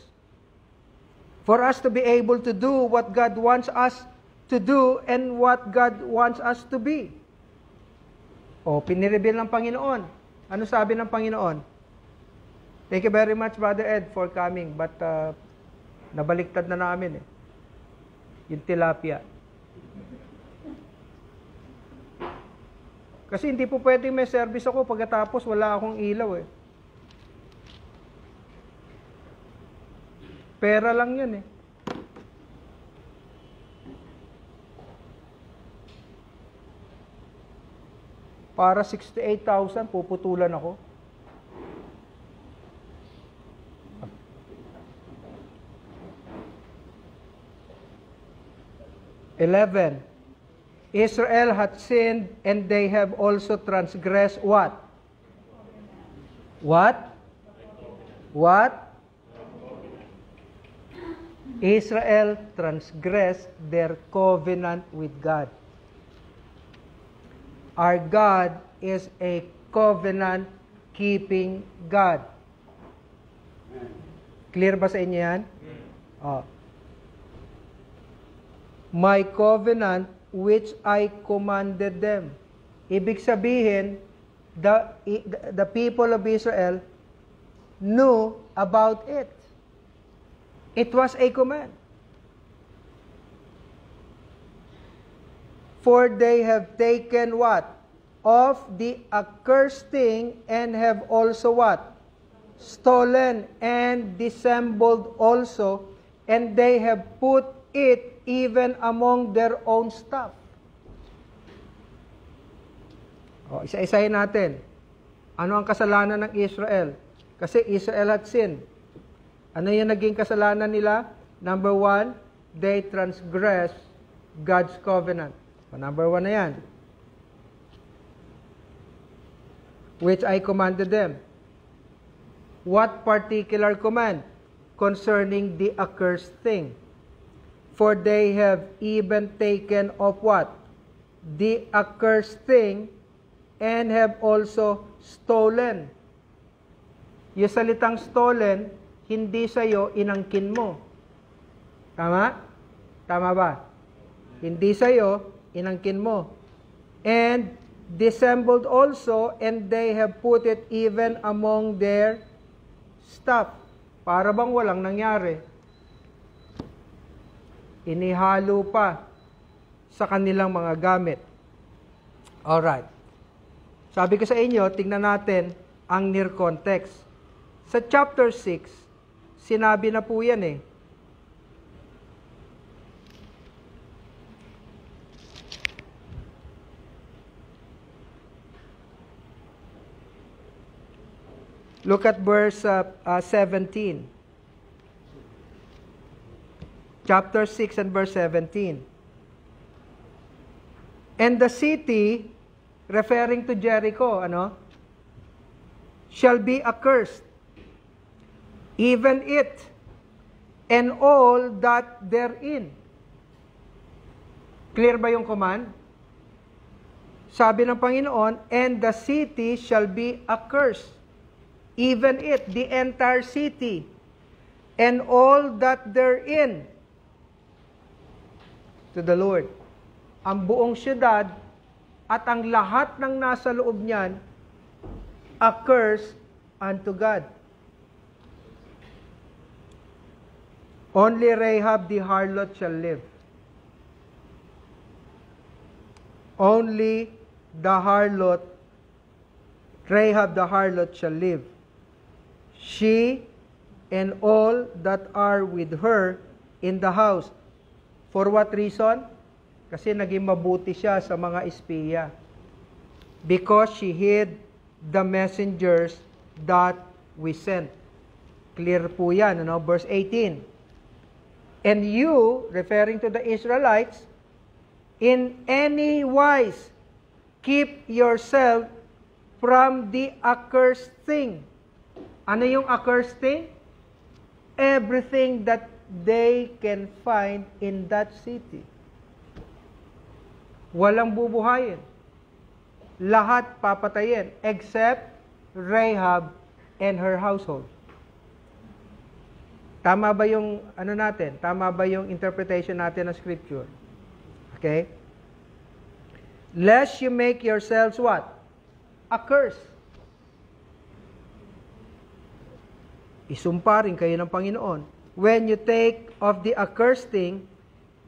for us to be able to do what God wants us to do and what God wants us to be. O, pinireveal ng Panginoon. Ano sabi ng Panginoon? Thank you very much, Brother Ed, for coming. But, uh, nabaliktad na namin eh. Yung tilapia. Kasi hindi po pwedeng may service ako pagkatapos wala akong ilaw eh. Pera lang yan eh. Para 68,000, puputulan ako. Eleven. Israel hath sinned and they have also transgressed what? What? What? Israel transgressed their covenant with God. Our God is a covenant keeping God. Clear ba sa inyo yan? Oh. My covenant which I commanded them. Ibig sabihin, the, the people of Israel knew about it. It was a command. For they have taken what? Of the accursed thing and have also what? stolen and dissembled also, and they have put it even among their own stuff. O, isa-isahin natin. Ano ang kasalanan ng Israel? Kasi Israel had sinned. Ano yung naging kasalanan nila? Number one, they transgress God's covenant. O, number one na yan. Which I commanded them. What particular command? Concerning the accursed thing. For they have even taken of what? The accursed thing and have also stolen. Yung salitang stolen, hindi sa'yo, inangkin mo. Tama? Tama ba? Hindi sa'yo, inangkin mo. And dissembled also, and they have put it even among their stuff. Para bang walang nangyari. Inihalo pa sa kanilang mga gamit. Alright. Sabi ko sa inyo, tingnan natin ang near context. Sa chapter 6, sinabi na po yan eh. Look at verse uh, uh, 17. Chapter 6 and verse 17. And the city, referring to Jericho, ano? Shall be accursed, even it, and all that therein. Clear ba yung command? Sabi ng Panginoon, and the city shall be accursed, even it, the entire city, and all that therein, to the Lord. Ang buong syudad at ang lahat ng nasa loob niyan, a curse unto God. Only Rahab the harlot shall live. Only the harlot, Rahab the harlot shall live. She and all that are with her in the house. For what reason? Kasi naging mabuti siya sa mga espiya. Because she hid the messengers that we sent. Clear po yan, ano? verse 18. And you, referring to the Israelites, in any wise keep yourself from the accursed thing. Ano yung accursed thing? Everything that they can find in that city. Walang bubuhayin. Lahat papatayin except Rahab and her household. Tama ba yung ano natin? Tama ba yung interpretation natin ng scripture? Okay? Lest you make yourselves what? A curse. Isumpa rin kayo ng Panginoon. When you take of the accursed thing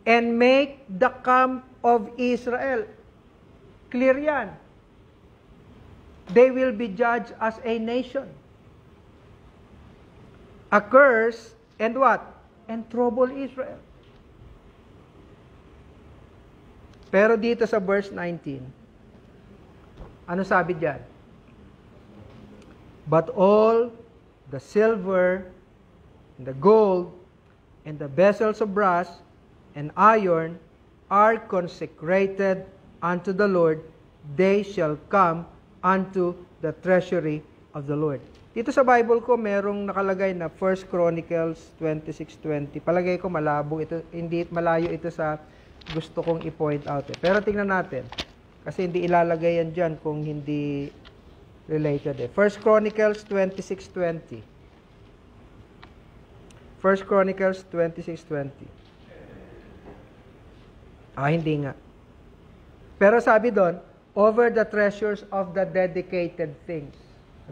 and make the camp of Israel. Clear yan. They will be judged as a nation. A curse and what? And trouble Israel. Pero dito sa verse 19, ano sabi diyan? But all the silver, the gold, and the vessels of brass and iron are consecrated unto the Lord, they shall come unto the treasury of the Lord. Dito sa Bible ko, merong nakalagay na 1 Chronicles 26.20. Palagay ko malabo ito, hindi malayo ito sa gusto kong i-point out. Eh. Pero tingnan natin. Kasi hindi ilalagay yan dyan kung hindi related. Eh. 1 Chronicles 26.20. 1 Chronicles 26.20. Ah, hindi nga. Pero sabi doon, over the treasures of the dedicated things.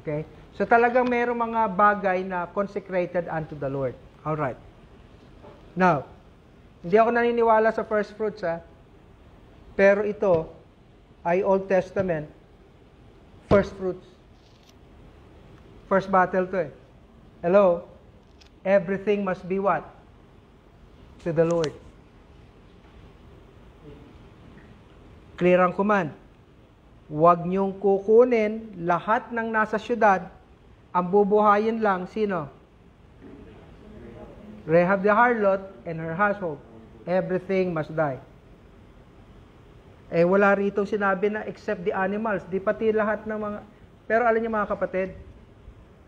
Okay? So talagang mayroong mga bagay na consecrated unto the Lord. All right. Now, hindi ako naniniwala sa first fruits ha. Pero ito ay Old Testament first fruits. First battle to eh. Hello? Everything must be what? To the Lord. Clear ang command. Huwag niyong kukunin lahat ng nasa syudad. Ang bubuhayin lang, sino? Rehab the harlot and her household. Everything must die. Eh, wala rito sinabi na except the animals. Di pati lahat ng mga... Pero alam niyo mga kapatid,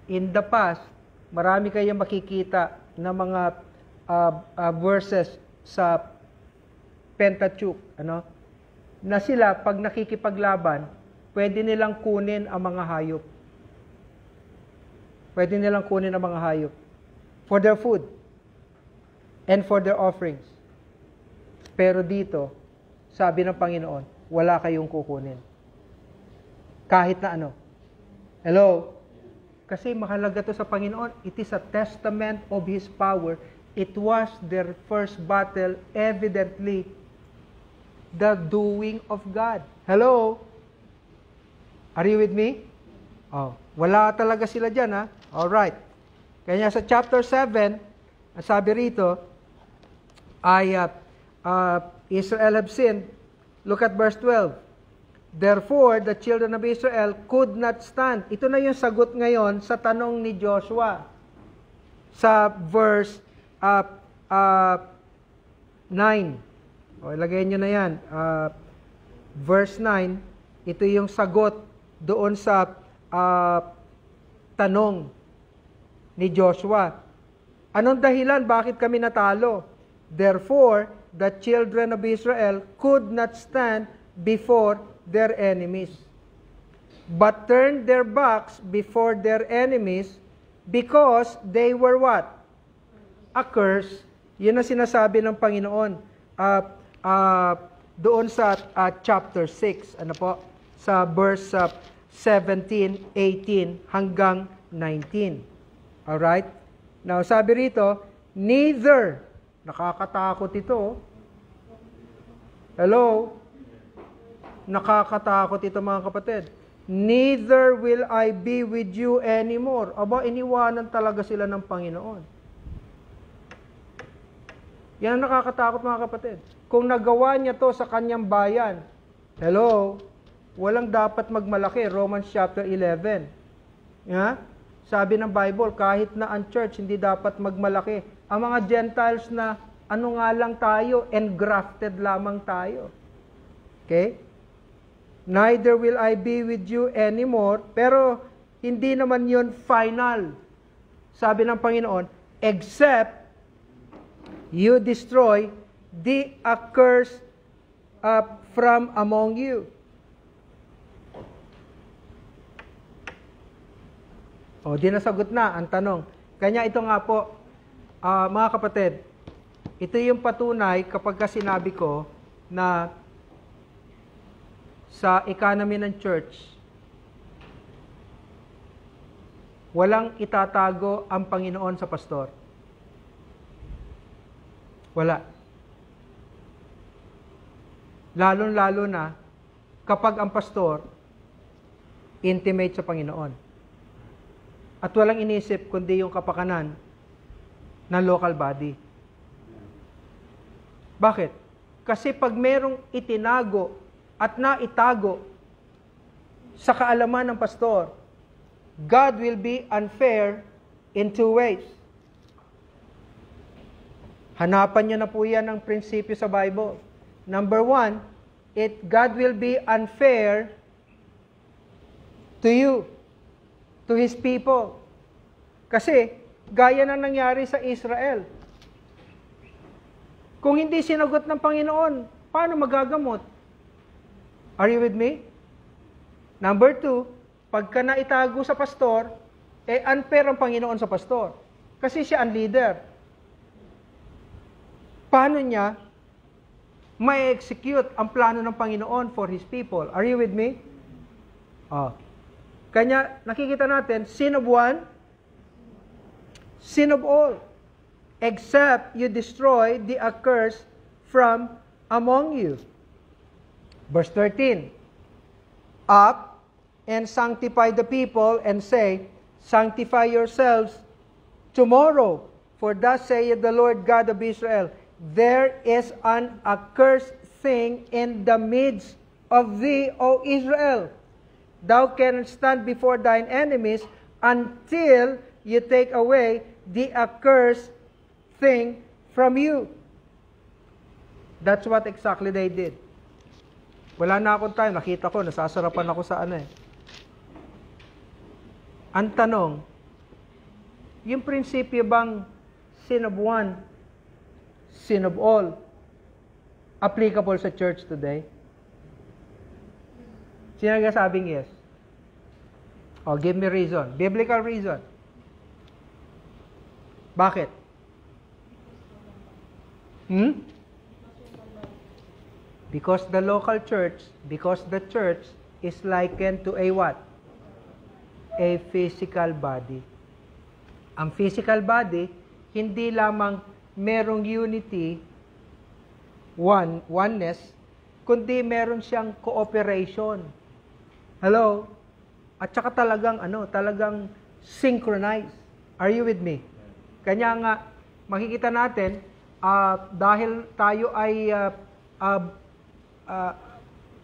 in the past, marami kayong makikita na mga uh, uh, verses sa Pentateuch, ano? Na sila, pag nakikipaglaban, pwede nilang kunin ang mga hayop. Pwede nilang kunin ang mga hayop. For their food. And for their offerings. Pero dito, sabi ng Panginoon, wala kayong kukunin. Kahit na ano. Hello? Kasi mahalaga to sa Panginoon. It is a testament of His power. It was their first battle, evidently the doing of God. Hello? Are you with me? Oh, wala talaga sila dyan, ha? All right. Kaya sa chapter 7, ang sabi rito, ay uh, uh, Israel have sinned. Look at verse 12. Therefore, the children of Israel could not stand. Ito na yung sagot ngayon sa tanong ni Joshua. Sa verse uh, uh, 9. O, ilagay nyo na yan. Uh, verse 9, ito yung sagot doon sa uh, tanong ni Joshua. Anong dahilan bakit kami natalo? Therefore, the children of Israel could not stand before their enemies, but turned their backs before their enemies because they were what? A curse. Yun ang sinasabi ng Panginoon. Uh, uh, doon sa uh, chapter 6, ano po? Sa verse uh, 17, 18 hanggang 19. Alright? Now, sabi rito, neither, nakakatakot ito. Hello? Nakakatakot ito mga kapatid. Neither will I be with you anymore. Aba, iniwanan talaga sila ng Panginoon. Yan ang nakakatakot mga kapatid. Kung nagawa niya to sa kanyang bayan, hello, walang dapat magmalaki. Romans chapter 11. Yeah? Sabi ng Bible, kahit na ang church, hindi dapat magmalaki. Ang mga Gentiles na ano nga lang tayo, engrafted lamang tayo. Okay? Neither will I be with you anymore. Pero hindi naman yun final. Sabi ng Panginoon, except you destroy the accursed uh, from among you. O, di nasagot na ang tanong. Kanya ito nga po, uh, mga kapatid, ito yung patunay kapag ka sinabi ko na sa economy ng church, walang itatago ang Panginoon sa pastor. Wala. Lalong-lalo na kapag ang pastor intimate sa Panginoon. At walang inisip kundi yung kapakanan ng local body. Bakit? Kasi pag merong itinago at naitago sa kaalaman ng pastor, God will be unfair in two ways. Hanapan niyo na po yan ng prinsipyo sa Bible. Number one, it God will be unfair to you, to His people. Kasi, gaya na nangyari sa Israel. Kung hindi sinagot ng Panginoon, paano magagamot? Are you with me? Number two, pagka naitago sa pastor, eh unfair ang Panginoon sa pastor. Kasi siya ang leader. Paano niya may execute ang plano ng Panginoon for His people? Are you with me? Oh. Kanya, nakikita natin, sin of one, sin of all, except you destroy the accursed from among you. Verse 13, Up and sanctify the people and say, Sanctify yourselves tomorrow, for thus saith the Lord God of Israel, there is an accursed thing in the midst of thee, O Israel. Thou canst stand before thine enemies until you take away the accursed thing from you. That's what exactly they did. Wala na akong time. Nakita ko, nasasarapan ako sa ano eh. Ang tanong, yung prinsipyo bang sin of one, sin of all, applicable sa church today? Sino nagsasabing yes? Oh, give me reason. Biblical reason. Bakit? Hmm? Because the local church, because the church is likened to a what? A physical body. Ang physical body, hindi lamang merong unity, one, oneness, kundi meron siyang cooperation. Hello? At saka talagang ano, talagang synchronized. Are you with me? Kanya nga, makikita natin, ah, dahil tayo ay ah, ah, ah,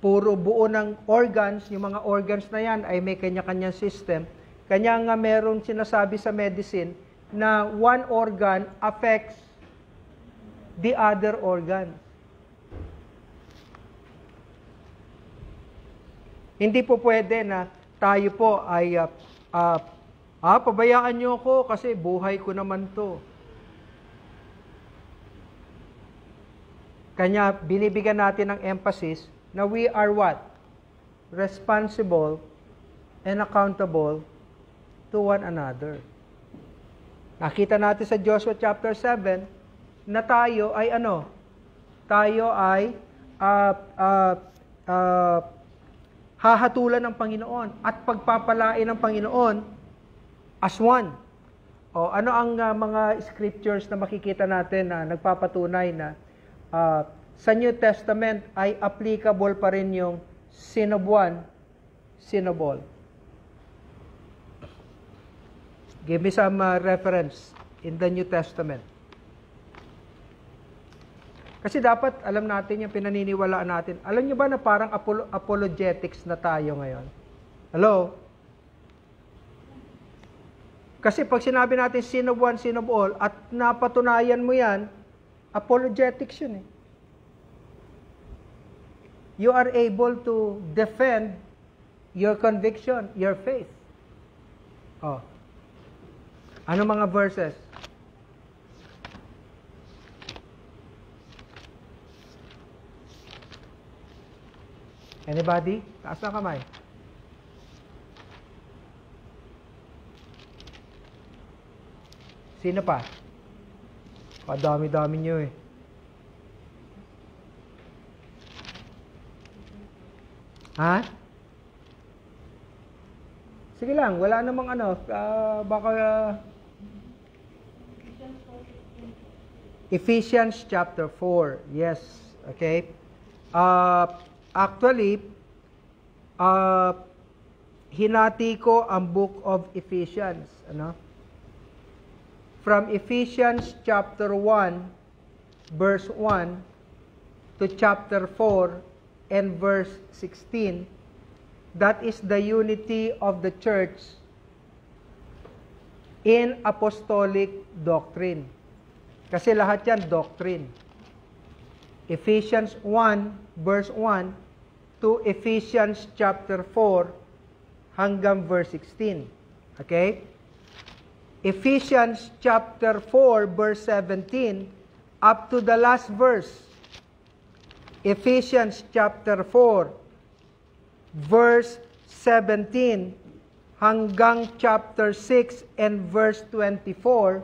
puro buo ng organs, yung mga organs na yan ay may kanya-kanyang system. Kanya nga meron sinasabi sa medicine na one organ affects the other organ. Hindi po pwede na tayo po ay, ah, ah, ah, pabayaan niyo ako kasi buhay ko naman to. Kanya binibigyan natin ng emphasis na we are what? Responsible and accountable to one another. Nakita natin sa Joshua chapter 7 na tayo ay ano? Tayo ay uh, uh, uh, hahatulan ng Panginoon at pagpapalain ng Panginoon as one. O ano ang uh, mga scriptures na makikita natin na nagpapatunay na uh, sa New Testament ay applicable pa rin yung sin of one, sin of all. Give me some uh, reference in the New Testament. Kasi dapat alam natin yung pinaniniwalaan natin. Alam nyo ba na parang apolo- apologetics na tayo ngayon? Hello? Kasi pag sinabi natin sin of one, sin of all, at napatunayan mo yan, apologetics yun eh. You are able to defend your conviction, your faith. Oh. Ano mga verses? Anybody? Taas na kamay. Sino pa? Kadami-dami nyo eh. Ha? Sige lang, wala namang ano, ah, baka ah, Ephesians chapter 4. Yes, okay. Uh, actually, uh, hinati ko ang book of Ephesians, ano? From Ephesians chapter 1 verse 1 to chapter 4 and verse 16 that is the unity of the church in apostolic doctrine. Kasi lahat yan doctrine. Ephesians 1 verse 1 to Ephesians chapter 4 hanggang verse 16. Okay? Ephesians chapter 4 verse 17 up to the last verse. Ephesians chapter 4 verse 17 hanggang chapter 6 and verse 24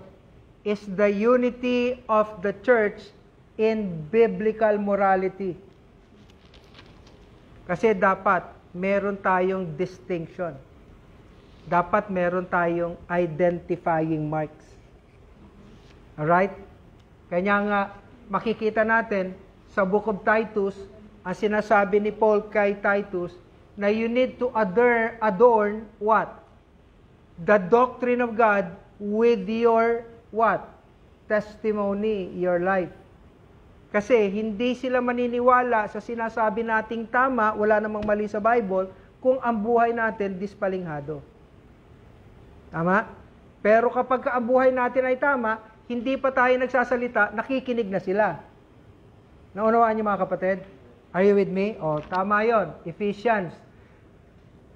is the unity of the church in biblical morality. Kasi dapat meron tayong distinction. Dapat meron tayong identifying marks. Alright? Kanya nga, makikita natin sa book of Titus, ang sinasabi ni Paul kay Titus, na you need to adorn, adorn what? The doctrine of God with your what? Testimony, your life. Kasi hindi sila maniniwala sa sinasabi nating tama, wala namang mali sa Bible, kung ang buhay natin dispalinghado. Tama? Pero kapag ka ang buhay natin ay tama, hindi pa tayo nagsasalita, nakikinig na sila. Naunawaan niyo mga kapatid? Are you with me? Oh, tama yon. Ephesians.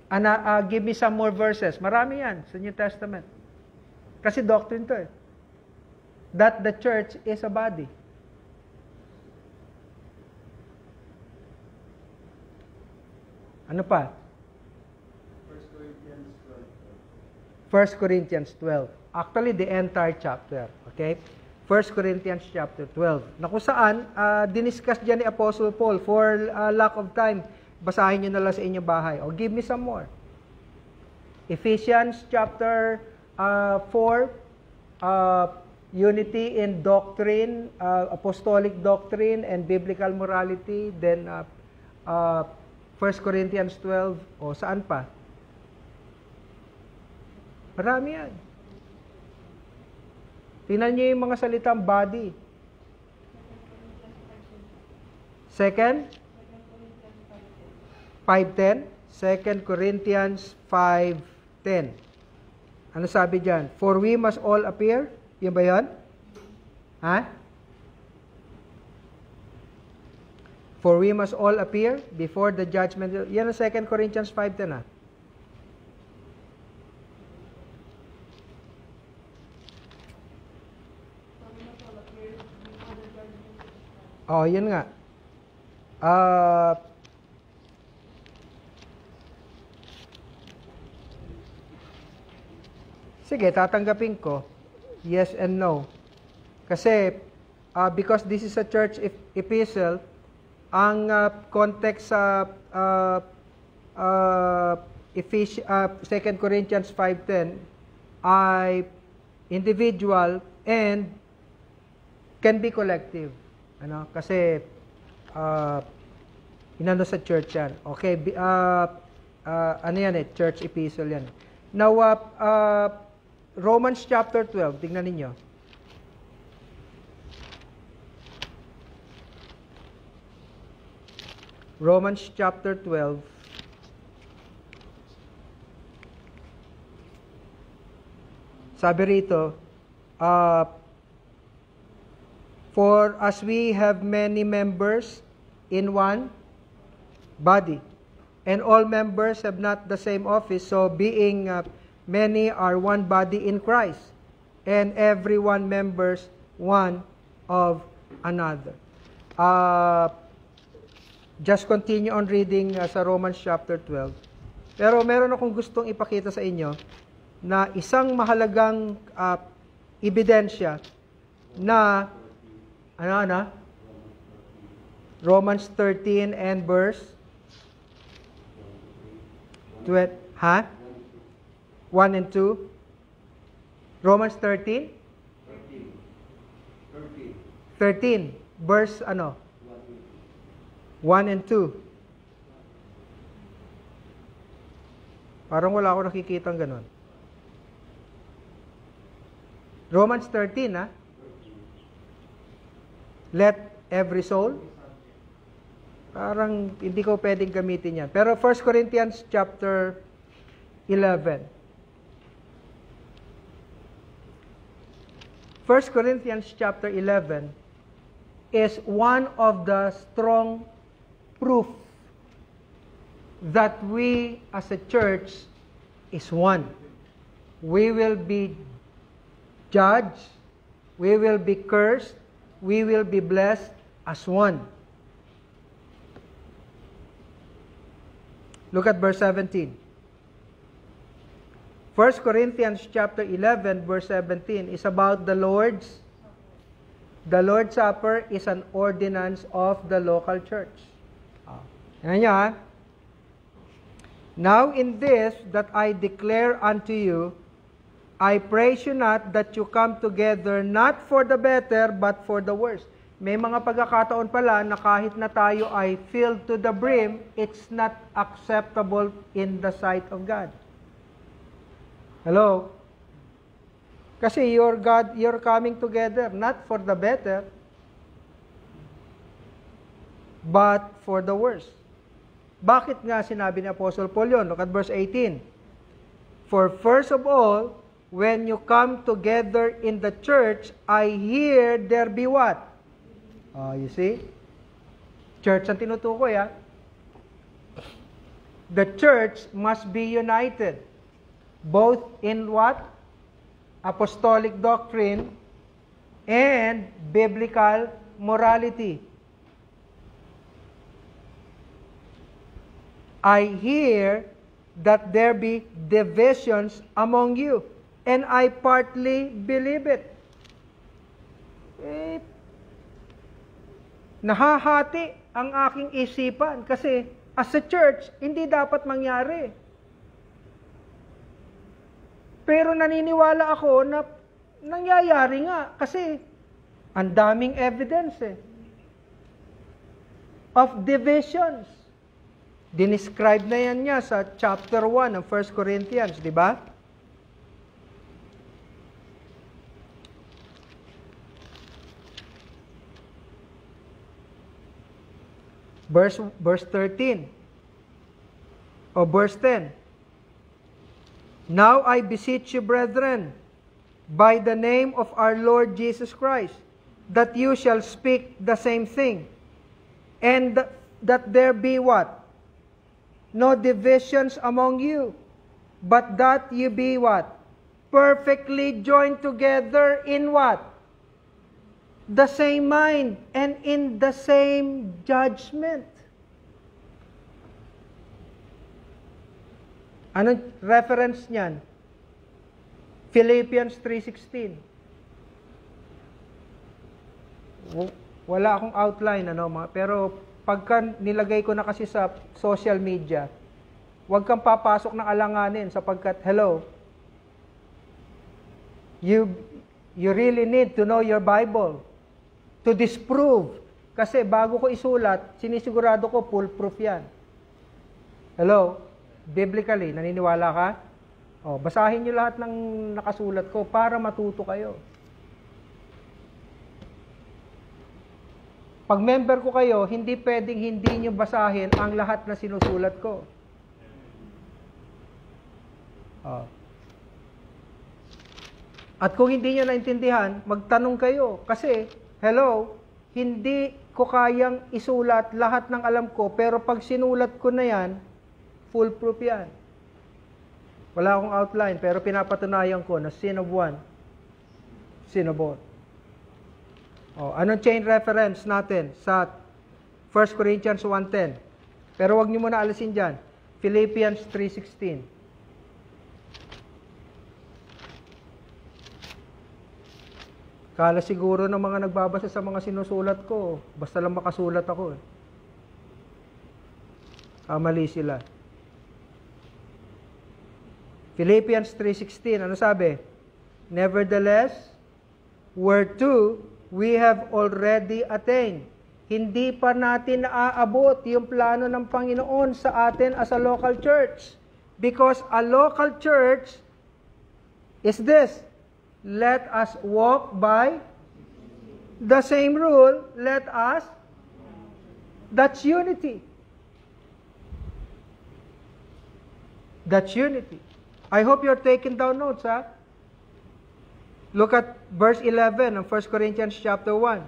Ana, ah, give me some more verses. Marami yan sa New Testament. Kasi doctrine to eh. That the church is a body. Ano pa? 1 Corinthians 12. Actually, the entire chapter. Okay? 1 Corinthians chapter 12. Na kung saan, uh, diniscuss dyan ni Apostle Paul for uh, lack of time. Basahin nyo na lang sa inyong bahay. O give me some more. Ephesians chapter uh, 4, uh, unity in doctrine, uh, apostolic doctrine and biblical morality. Then uh, uh, 1 Corinthians 12. O saan pa? Marami yan. Tingnan niyo yung mga salitang body. Second, 5.10. Second Corinthians 5.10. Ano sabi dyan? For we must all appear. Yun ba yun? Ha? For we must all appear before the judgment. Yan ang 2 Corinthians 5.10 ah. Oh, yun nga. Ah... sige, tatanggapin ko. Yes and no. Kasi, ah, because this is a church ep- epistle, ang ah, context sa uh, uh, Ephes- ah, 2 Corinthians 5.10 ay individual and can be collective. Ano? Kasi uh, inano sa church yan. Okay, uh, uh, ano yan eh, church epistle yan. Now, uh, uh, Romans chapter 12, tingnan ninyo. Romans chapter 12. Sabi rito, uh, For as we have many members in one body, and all members have not the same office, so being uh, many are one body in Christ, and every one members one of another. Uh, just continue on reading uh, sa Romans chapter 12. Pero meron akong gustong ipakita sa inyo na isang mahalagang uh, ebidensya na ano, ano? Romans 13 and verse 12, ha? 1 and 2? Romans 13? 13. Verse ano? 1 and 2. Parang wala ako nakikita ganun. Romans 13, ha? Let every soul. Parang hindi ko pwedeng gamitin yan. Pero 1 Corinthians chapter 11. 1 Corinthians chapter 11 is one of the strong proof that we as a church is one. We will be judged, we will be cursed, we will be blessed as one. Look at verse 17. 1 Corinthians chapter 11 verse 17 is about the Lord's The Lord's Supper is an ordinance of the local church. Ha? Now in this that I declare unto you, I praise you not that you come together not for the better but for the worse. May mga pagkakataon pala na kahit na tayo ay filled to the brim, it's not acceptable in the sight of God. Hello? Kasi you're, God, you're coming together not for the better, but for the worse. Bakit nga sinabi ni Apostle Paul yun? Look at verse 18. For first of all, when you come together in the church, I hear there be what? Oh, you see? Church ang tinutukoy, ah. The church must be united. Both in what? Apostolic doctrine and biblical morality. I hear that there be divisions among you, and I partly believe it. Eh, nahahati ang aking isipan kasi as a church, hindi dapat mangyari. Pero naniniwala ako na nangyayari nga kasi ang daming evidence eh, of divisions. Dinescribe na yan niya sa chapter 1 ng 1 Corinthians, di ba? Verse, verse 13 o verse 10. Now I beseech you, brethren, by the name of our Lord Jesus Christ, that you shall speak the same thing, and that there be what? No divisions among you, but that you be what? Perfectly joined together in what? The same mind and in the same judgment. Anong reference niyan? Philippians 3.16. W- Wala akong outline, ano, mga, pero pagka nilagay ko na kasi sa social media, huwag kang papasok ng alanganin sapagkat, hello, you, you really need to know your Bible to disprove. Kasi bago ko isulat, sinisigurado ko foolproof yan. Hello? Biblically, naniniwala ka? O, basahin nyo lahat ng nakasulat ko para matuto kayo. Pag member ko kayo, hindi pwedeng hindi nyo basahin ang lahat na sinusulat ko. O. At kung hindi nyo naintindihan, magtanong kayo. Kasi, hello, hindi ko kayang isulat lahat ng alam ko, pero pag sinulat ko na yan, foolproof yan. Wala akong outline, pero pinapatunayan ko na sin of one, sin of both. O, anong chain reference natin sa 1 Corinthians 1.10? Pero wag niyo muna alisin dyan. Philippians 3.16. Kala siguro ng mga nagbabasa sa mga sinusulat ko, basta lang makasulat ako. Eh. Kamali sila. Philippians 3.16, ano sabi? Nevertheless, whereto we have already attained. Hindi pa natin naaabot yung plano ng Panginoon sa atin as a local church. Because a local church is this, let us walk by the same rule, let us, that's unity. That's unity. I hope you're taking down notes, ha? Look at verse 11 of 1 Corinthians chapter 1.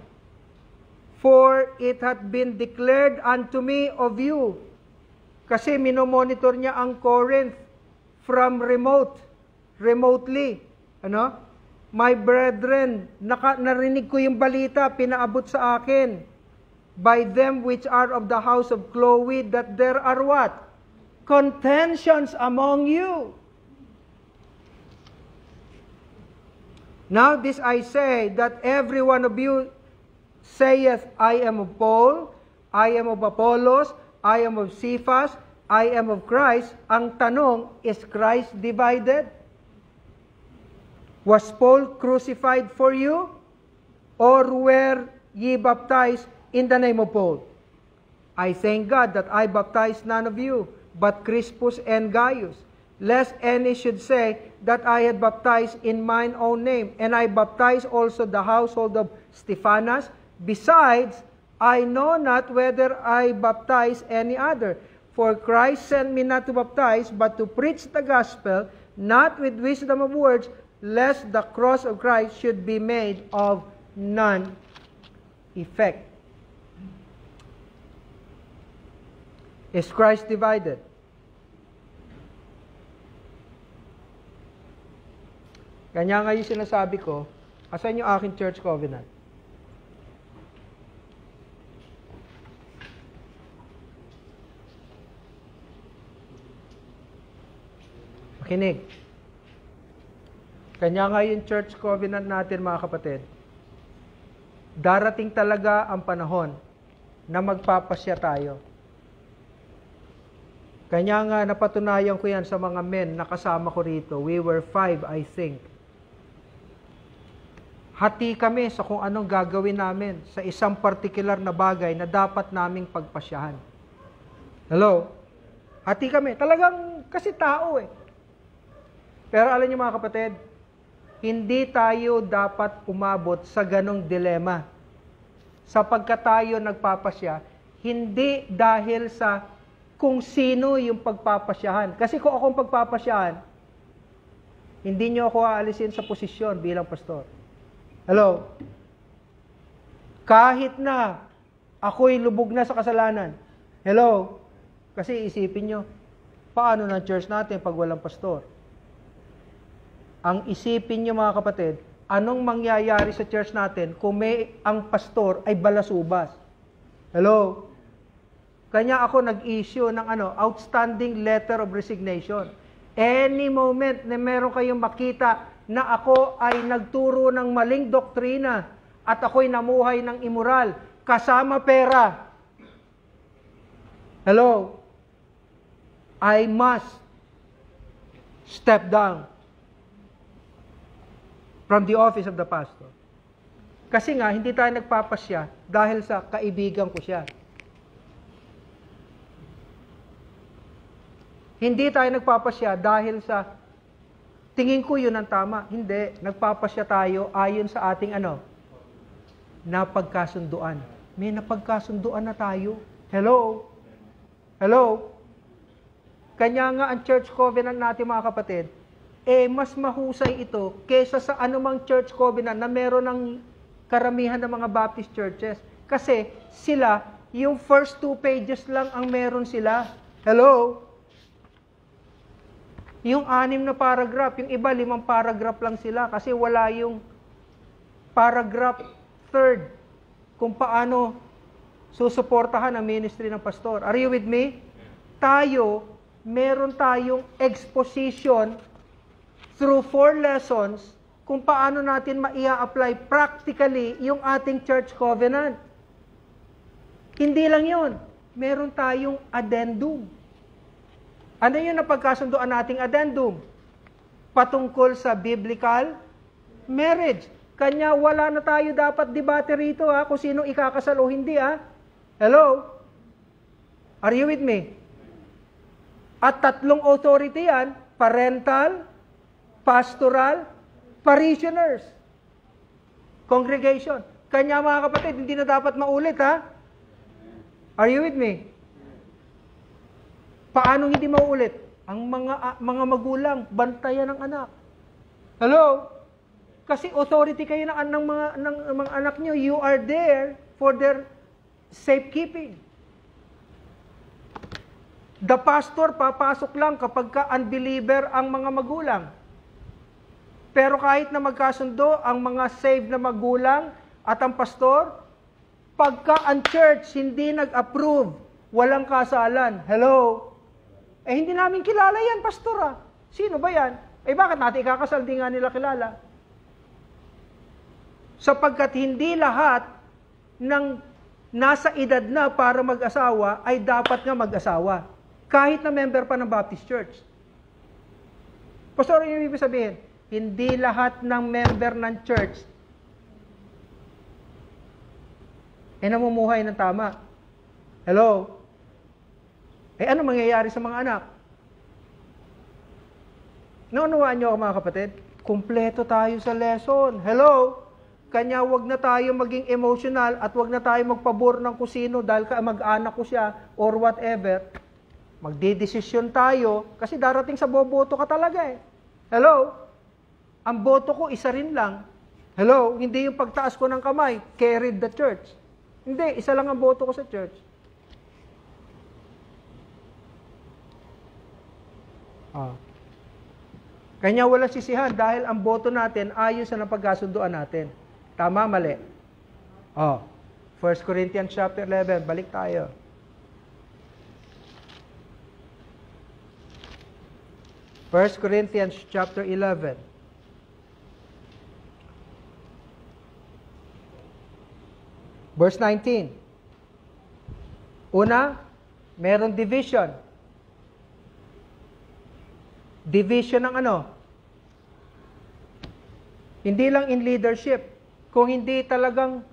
For it hath been declared unto me of you. Kasi minomonitor niya ang Corinth from remote, remotely. Ano? My brethren, naka, narinig ko yung balita, pinaabot sa akin by them which are of the house of Chloe that there are what? Contentions among you. Now this I say, that every one of you saith, I am of Paul, I am of Apollos, I am of Cephas, I am of Christ. Ang tanong, is Christ divided? Was Paul crucified for you? Or were ye baptized in the name of Paul? I thank God that I baptized none of you, but Crispus and Gaius, lest any should say that I had baptized in mine own name, and I baptize also the household of Stephanas. Besides, I know not whether I baptize any other. For Christ sent me not to baptize, but to preach the gospel, not with wisdom of words, lest the cross of Christ should be made of none effect. Is Christ divided? Kanya nga yung sinasabi ko, asan yung aking church covenant? Makinig. Kanya nga yung church covenant natin mga kapatid. Darating talaga ang panahon na magpapasya tayo. Kanya nga napatunayan ko yan sa mga men na kasama ko rito. We were five, I think. Hati kami sa kung anong gagawin namin sa isang particular na bagay na dapat naming pagpasyahan. Hello? Hati kami. Talagang kasi tao eh. Pero alam niyo mga kapatid, hindi tayo dapat umabot sa ganong dilema. Sapagkat tayo nagpapasya, hindi dahil sa kung sino yung pagpapasyahan. Kasi kung akong pagpapasyahan, hindi nyo ako aalisin sa posisyon bilang pastor. Hello? Kahit na ako'y lubog na sa kasalanan. Hello? Kasi isipin nyo, paano ng church natin pag walang pastor? Ang isipin nyo mga kapatid, anong mangyayari sa church natin kung may ang pastor ay balasubas? Hello? Kanya ako nag-issue ng ano, outstanding letter of resignation. Any moment na meron kayong makita na ako ay nagturo ng maling doktrina at ako'y namuhay ng immoral, kasama pera. Hello? I must step down from the office of the pastor. Kasi nga, hindi tayo nagpapasya dahil sa kaibigan ko siya. Hindi tayo nagpapasya dahil sa tingin ko yun ang tama. Hindi. Nagpapasya tayo ayon sa ating ano? Napagkasunduan. May napagkasunduan na tayo. Hello? Hello? Kanya nga ang church covenant natin mga kapatid, eh mas mahusay ito kaysa sa anumang church covenant na meron ng karamihan ng mga Baptist churches. Kasi sila, yung first two pages lang ang meron sila. Hello? Yung anim na paragraph, yung iba limang paragraph lang sila kasi wala yung paragraph third kung paano susuportahan ang ministry ng pastor. Are you with me? Tayo, meron tayong exposition through four lessons kung paano natin maia-apply practically yung ating church covenant. Hindi lang yon, meron tayong addendum. Ano yung napagkasundoan nating addendum? Patungkol sa biblical marriage. Kanya wala na tayo dapat debate rito ha, kung sino ikakasal o hindi ha. Hello? Are you with me? At tatlong authority yan, parental, pastoral, parishioners. Congregation. Kanya mga kapatid, hindi na dapat maulit ha. Are you with me? Paano hindi maulit? Ang mga ah, mga magulang, bantayan ng anak. Hello? Kasi authority kayo ng, ng mga ng, mga anak niyo, you are there for their safekeeping. The pastor papasok lang kapag ka unbeliever ang mga magulang. Pero kahit na magkasundo ang mga saved na magulang at ang pastor, pagka ang church hindi nag-approve, walang kasalan. Hello? Eh hindi namin kilala yan, pastor ah. Sino ba yan? Eh bakit natin ikakasal? Di nga nila kilala. Sapagkat hindi lahat ng nasa edad na para mag-asawa ay dapat nga mag-asawa. Kahit na member pa ng Baptist Church. Pastor, yung ibig sabihin, hindi lahat ng member ng church ay namumuhay ng tama. Hello? Eh ano mangyayari sa mga anak? Naunawaan niyo ako mga kapatid? Kumpleto tayo sa lesson. Hello? Kanya wag na tayo maging emotional at wag na tayo magpabor ng kusino dahil ka mag-anak ko siya or whatever. Magdidesisyon tayo kasi darating sa boboto ka talaga eh. Hello? Ang boto ko isa rin lang. Hello? Hindi yung pagtaas ko ng kamay, carried the church. Hindi, isa lang ang boto ko sa church. Ah. Kanya walang sisihan dahil ang boto natin ayon sa napagkasunduan natin. Tama, mali? Oh. 1 Corinthians chapter 11, balik tayo. First Corinthians chapter 11. Verse 19. Una, meron division. Division ng ano? Hindi lang in leadership. Kung hindi talagang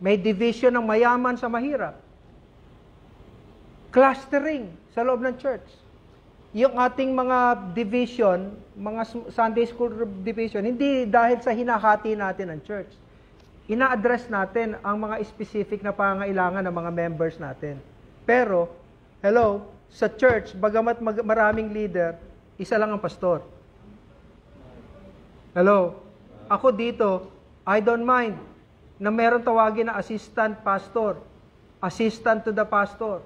may division ng mayaman sa mahirap. Clustering sa loob ng church. Yung ating mga division, mga Sunday school division, hindi dahil sa hinahati natin ang church. Ina-address natin ang mga specific na pangailangan ng mga members natin. Pero, hello, sa church, bagamat mag- maraming leader, isa lang ang pastor. Hello, ako dito, I don't mind na meron tawagin na assistant pastor, assistant to the pastor,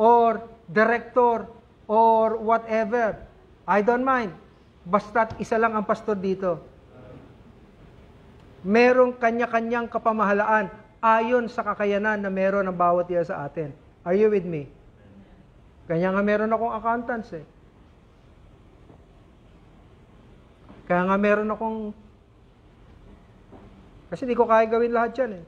or director, or whatever. I don't mind. Basta't isa lang ang pastor dito. Merong kanya-kanyang kapamahalaan ayon sa kakayanan na meron ng bawat isa sa atin. Are you with me? Kanya nga meron akong accountants eh. Kaya nga meron akong kasi di ko kaya gawin lahat yan eh.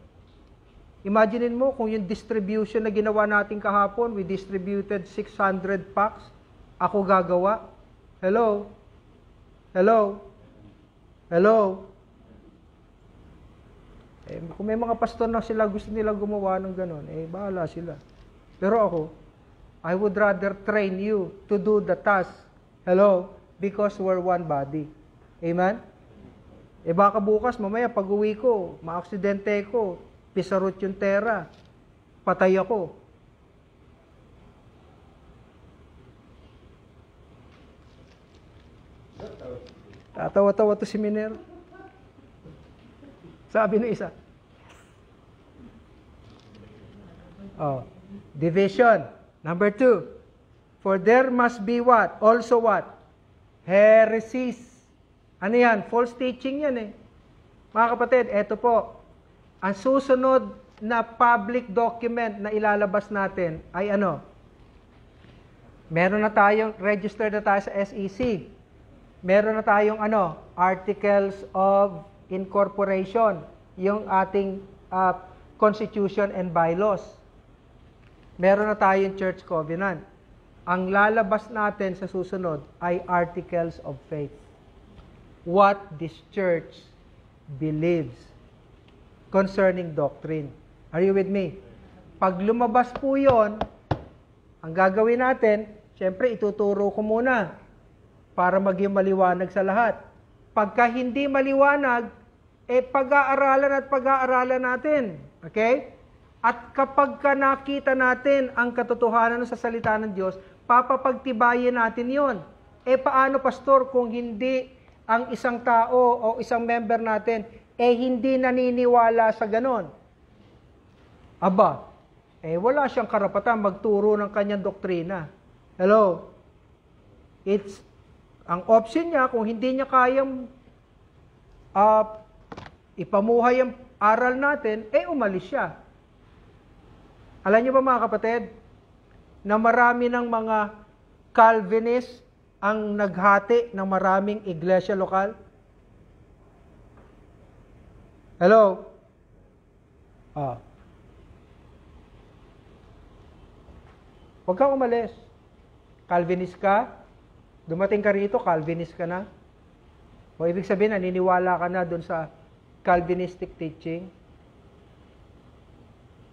Imaginein mo kung yung distribution na ginawa natin kahapon, we distributed 600 packs, ako gagawa. Hello? Hello? Hello? Eh, kung may mga pastor na sila gusto nila gumawa ng ganun, eh, bahala sila. Pero ako, I would rather train you to do the task. Hello? Because we're one body. Amen? Eh baka bukas, mamaya pag uwi ko, maaksidente ko, pisarot yung tera, patay ako. Tatawa-tawa to si Miner. Sabi ng isa. Oh, division. Number two. For there must be what? Also what? Heresies. Ano yan? False teaching yan eh. Mga kapatid, eto po. Ang susunod na public document na ilalabas natin ay ano? Meron na tayong, registered na tayo sa SEC. Meron na tayong ano? Articles of Incorporation. Yung ating uh, Constitution and Bylaws. Meron na tayong Church Covenant. Ang lalabas natin sa susunod ay Articles of Faith what this church believes concerning doctrine. Are you with me? Pag lumabas po yon, ang gagawin natin, syempre ituturo ko muna para maging maliwanag sa lahat. Pagka hindi maliwanag, eh pag-aaralan at pag-aaralan natin. Okay? At kapag ka nakita natin ang katotohanan sa salita ng Diyos, papapagtibayin natin yon. Eh paano, pastor, kung hindi ang isang tao o isang member natin eh hindi naniniwala sa ganon. Aba, eh wala siyang karapatan magturo ng kanyang doktrina. Hello? It's, ang option niya, kung hindi niya kayang uh, ipamuhay ang aral natin, eh umalis siya. Alam niyo ba mga kapatid, na marami ng mga Calvinist ang naghati ng maraming iglesia lokal? Hello? Ah. Huwag kang umalis. Calvinist ka? Dumating ka rito, Calvinist ka na? O ibig sabihin, naniniwala ka na doon sa Calvinistic teaching.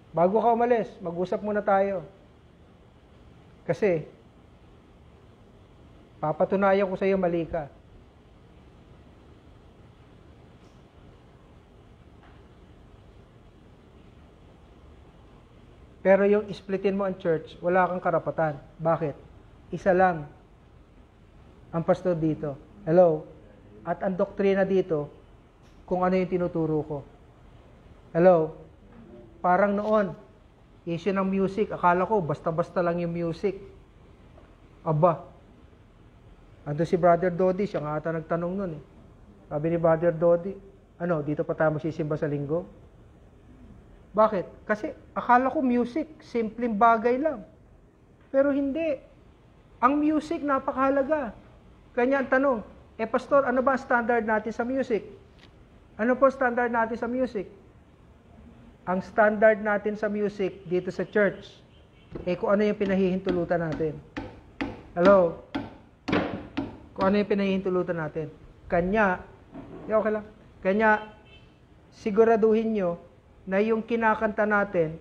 Bago ka umalis, mag-usap muna tayo. Kasi, papatunayan ko sa iyo mali ka. Pero yung splitin mo ang church, wala kang karapatan. Bakit? Isa lang ang pastor dito. Hello? At ang doktrina dito, kung ano yung tinuturo ko. Hello? Parang noon, issue ng music, akala ko basta-basta lang yung music. Aba, ando si Brother Dodi, siya nga ata nagtanong nun eh. Sabi ni Brother Dodi, ano, dito pa tayo magsisimba sa linggo? Bakit? Kasi akala ko music, simpleng bagay lang. Pero hindi. Ang music, napakahalaga. Kanya ang tanong, eh pastor, ano ba ang standard natin sa music? Ano po standard natin sa music? Ang standard natin sa music dito sa church, eh kung ano yung pinahihintulutan natin. Hello? Kung ano yung pinahihintulutan natin. Kanya, eh, okay lang. Kanya, siguraduhin nyo na yung kinakanta natin,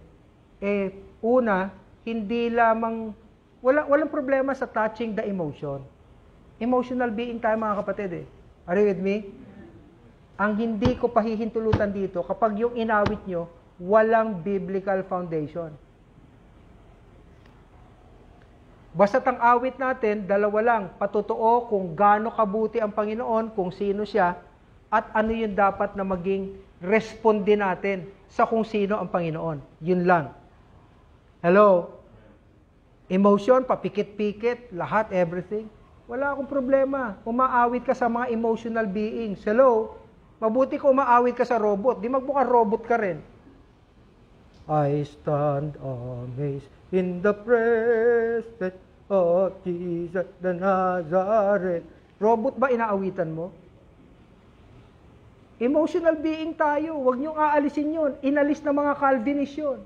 eh, una, hindi lamang, wala, walang problema sa touching the emotion. Emotional being tayo mga kapatid eh. Are you with me? Ang hindi ko pahihintulutan dito, kapag yung inawit nyo, walang biblical foundation. Basta't ang awit natin, dalawa lang, patutuo kung gaano kabuti ang Panginoon, kung sino siya, at ano yung dapat na maging responde natin sa kung sino ang Panginoon. Yun lang. Hello? Emotion, papikit-pikit, lahat, everything. Wala akong problema. Umaawit ka sa mga emotional beings. Hello? Mabuti kung umaawit ka sa robot. Di magbuka robot ka rin. I stand amazed in the presence of Jesus the Nazareth. Robot ba inaawitan mo? Emotional being tayo. Huwag niyong aalisin yun. Inalis ng mga Calvinist yun.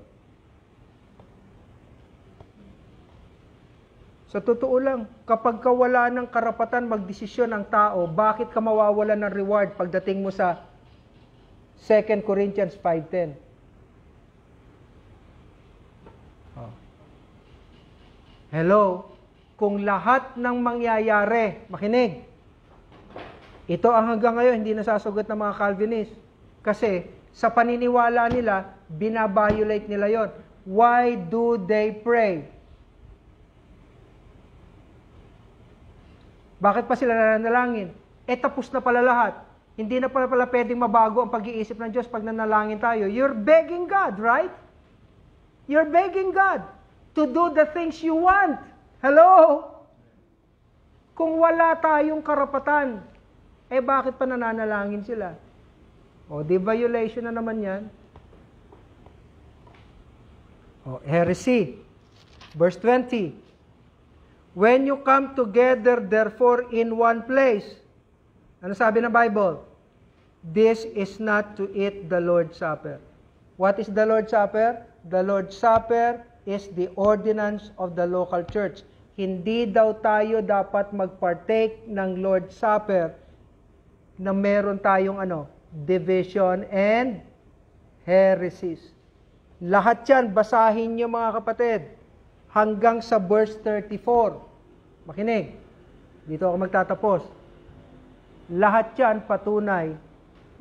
Sa totoo lang, kapag ka wala ng karapatan magdesisyon ng tao, bakit ka mawawalan ng reward pagdating mo sa 2 Corinthians 5.10? Oh. Hello? Kung lahat ng mangyayari, makinig, ito ang hanggang ngayon hindi nasasagot ng mga Calvinist. Kasi sa paniniwala nila, binabiolate nila yon. Why do they pray? Bakit pa sila nananalangin? Eh tapos na pala lahat. Hindi na pala pala pwedeng mabago ang pag-iisip ng Diyos pag nanalangin tayo. You're begging God, right? You're begging God to do the things you want. Hello? Kung wala tayong karapatan, eh bakit pa nananalangin sila? O, di violation na naman yan. O, heresy. Verse 20. When you come together, therefore, in one place. Ano sabi ng Bible? This is not to eat the Lord's Supper. What is the Lord's Supper? The Lord's Supper is the ordinance of the local church. Hindi daw tayo dapat magpartake ng Lord's Supper na meron tayong ano, division and heresies. Lahat yan, basahin nyo mga kapatid hanggang sa verse 34. Makinig. Dito ako magtatapos. Lahat yan patunay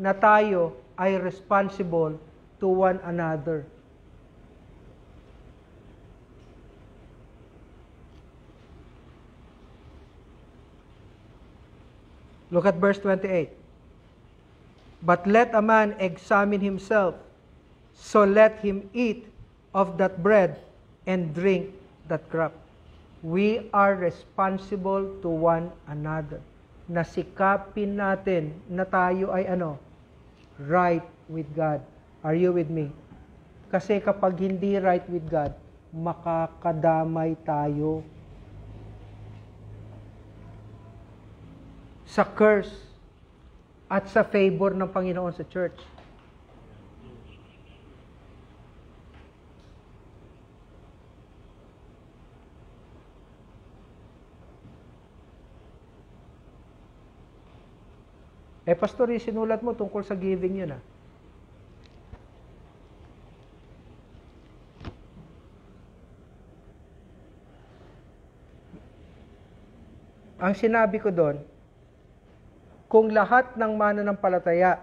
na tayo ay responsible to one another. Look at verse 28. But let a man examine himself, so let him eat of that bread and drink that crop. We are responsible to one another. Nasikapin natin na tayo ay ano? Right with God. Are you with me? Kasi kapag hindi right with God, makakadamay tayo sa curse at sa favor ng Panginoon sa church. Eh, pastor, yung sinulat mo tungkol sa giving yun ah. Ang sinabi ko doon, kung lahat ng mananampalataya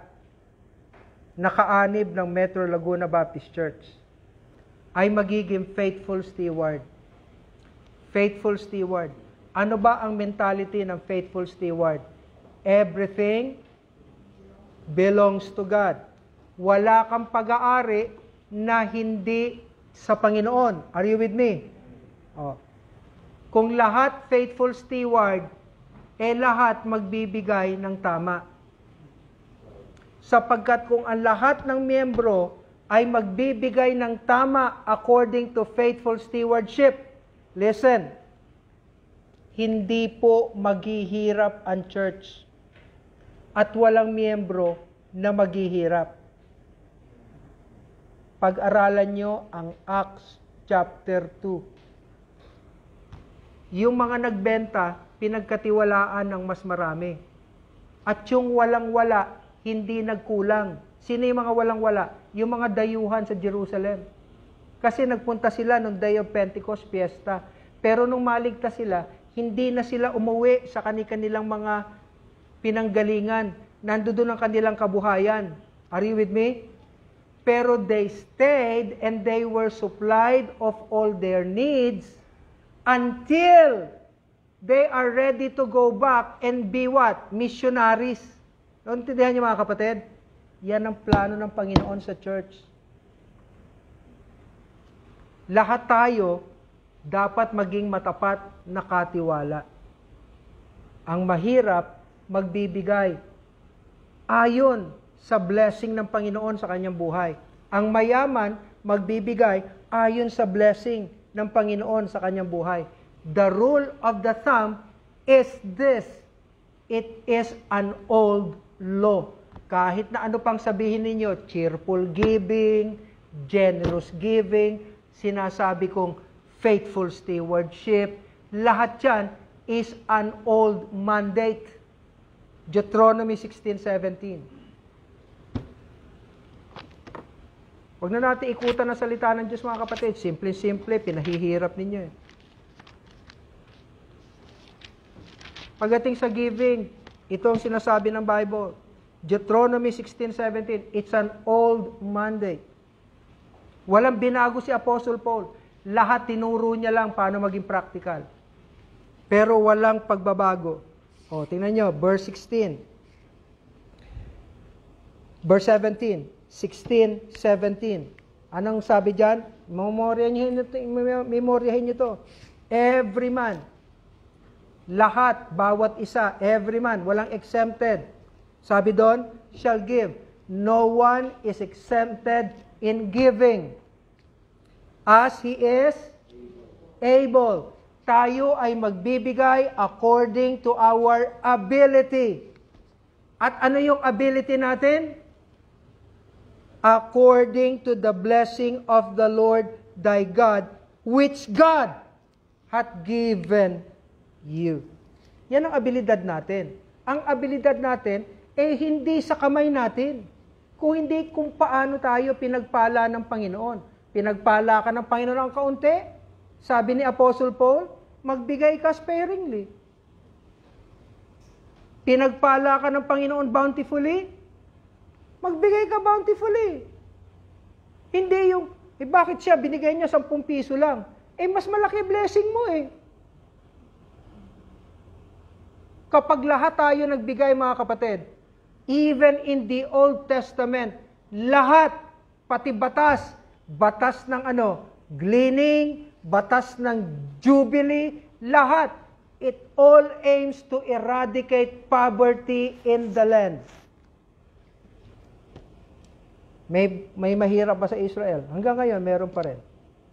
nakaanib ng Metro Laguna Baptist Church, ay magiging faithful steward. Faithful steward. Ano ba ang mentality ng faithful steward? Everything belongs to God. Wala kang pag-aari na hindi sa Panginoon. Are you with me? Oh. Kung lahat faithful steward, eh lahat magbibigay ng tama. Sapagkat kung ang lahat ng miyembro ay magbibigay ng tama according to faithful stewardship, listen, hindi po maghihirap ang church at walang miyembro na maghihirap. Pag-aralan nyo ang Acts chapter 2. Yung mga nagbenta, pinagkatiwalaan ng mas marami. At yung walang-wala, hindi nagkulang. Sino yung mga walang-wala? Yung mga dayuhan sa Jerusalem. Kasi nagpunta sila nung Day of Pentecost fiesta. Pero nung maligtas sila, hindi na sila umuwi sa kanilang mga pinanggalingan. Nandoon ang kanilang kabuhayan. Are you with me? Pero they stayed and they were supplied of all their needs until they are ready to go back and be what? Missionaries. Naintindihan niyo mga kapatid? Yan ang plano ng Panginoon sa church. Lahat tayo dapat maging matapat na katiwala. Ang mahirap, magbibigay ayon sa blessing ng Panginoon sa kanyang buhay. Ang mayaman, magbibigay ayon sa blessing ng Panginoon sa kanyang buhay. The rule of the thumb is this. It is an old law. Kahit na ano pang sabihin ninyo, cheerful giving, generous giving, sinasabi kong faithful stewardship, lahat yan is an old mandate. Deuteronomy 16:17. Huwag na natin ikutan ang salita ng Diyos mga kapatid. Simple-simple, pinahihirap ninyo eh. Pagdating sa giving, ito ang sinasabi ng Bible. Deuteronomy 16:17, it's an old mandate. Walang binago si Apostle Paul. Lahat tinuro niya lang paano maging practical. Pero walang pagbabago. O, tingnan nyo, verse 16. Verse 17. 16, 17. Anong sabi dyan? Memoryahin nyo, memoryahin nyo to. Every man. Lahat, bawat isa, every man, walang exempted. Sabi doon, shall give. No one is exempted in giving. As he is able. Tayo ay magbibigay according to our ability. At ano yung ability natin? According to the blessing of the Lord thy God, which God hath given you. Yan ang abilidad natin. Ang abilidad natin, eh hindi sa kamay natin. Kung hindi kung paano tayo pinagpala ng Panginoon. Pinagpala ka ng Panginoon ng kaunti. Sabi ni Apostle Paul, magbigay ka sparingly. Pinagpala ka ng Panginoon bountifully, magbigay ka bountifully. Hindi yung, eh bakit siya binigay niya 10 piso lang? Eh mas malaki blessing mo eh. Kapag lahat tayo nagbigay mga kapatid, even in the Old Testament, lahat, pati batas, batas ng ano, gleaning, batas ng jubilee, lahat, it all aims to eradicate poverty in the land. May, may mahirap ba sa Israel? Hanggang ngayon, meron pa rin.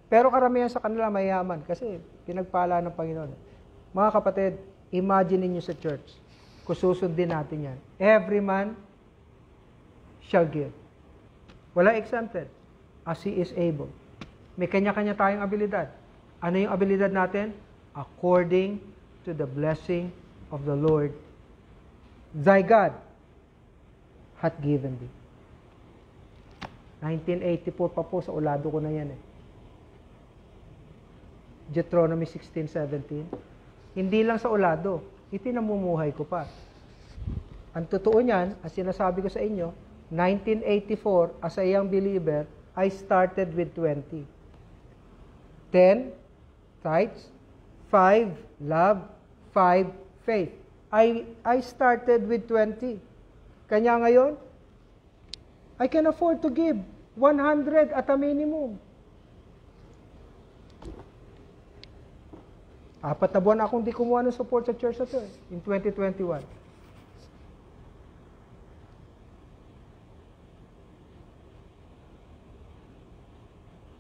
Pero karamihan sa kanila mayaman kasi pinagpala ng Panginoon. Mga kapatid, imagine niyo sa church, kung susundin natin yan. Every man shall give. Wala exempted as he is able. May kanya-kanya tayong abilidad. Ano yung abilidad natin? According to the blessing of the Lord. Thy God hath given thee. 1984 pa po, sa ulado ko na yan eh. Deuteronomy 16:17. Hindi lang sa ulado, itinamumuhay ko pa. Ang totoo niyan, as sinasabi ko sa inyo, 1984, as a young believer, I started with 20. 10, tithes. 5, love. 5, faith. I, I started with 20. Kanya ngayon, I can afford to give 100 at a minimum. Apat na buwan akong di kumuha ng support sa church na eh, in 2021.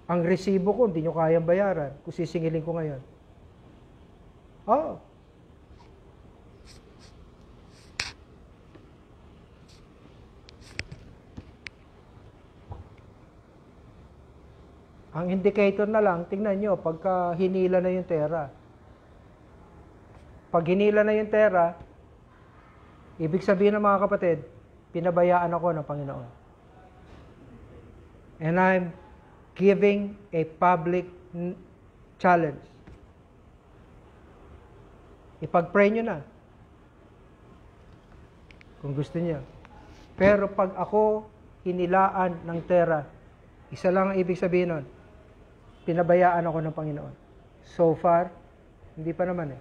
Ang resibo ko, hindi nyo kayang bayaran kung sisingilin ko ngayon. Oh. Ang indicator na lang, tingnan nyo, pagka hinila na yung tera. Pag hinila na yung tera, ibig sabihin ng mga kapatid, pinabayaan ako ng Panginoon. And I'm giving a public challenge. Ipag-pray nyo na. Kung gusto niyo. Pero pag ako hinilaan ng tera, isa lang ang ibig sabihin nun, pinabayaan ako ng Panginoon. So far, hindi pa naman eh.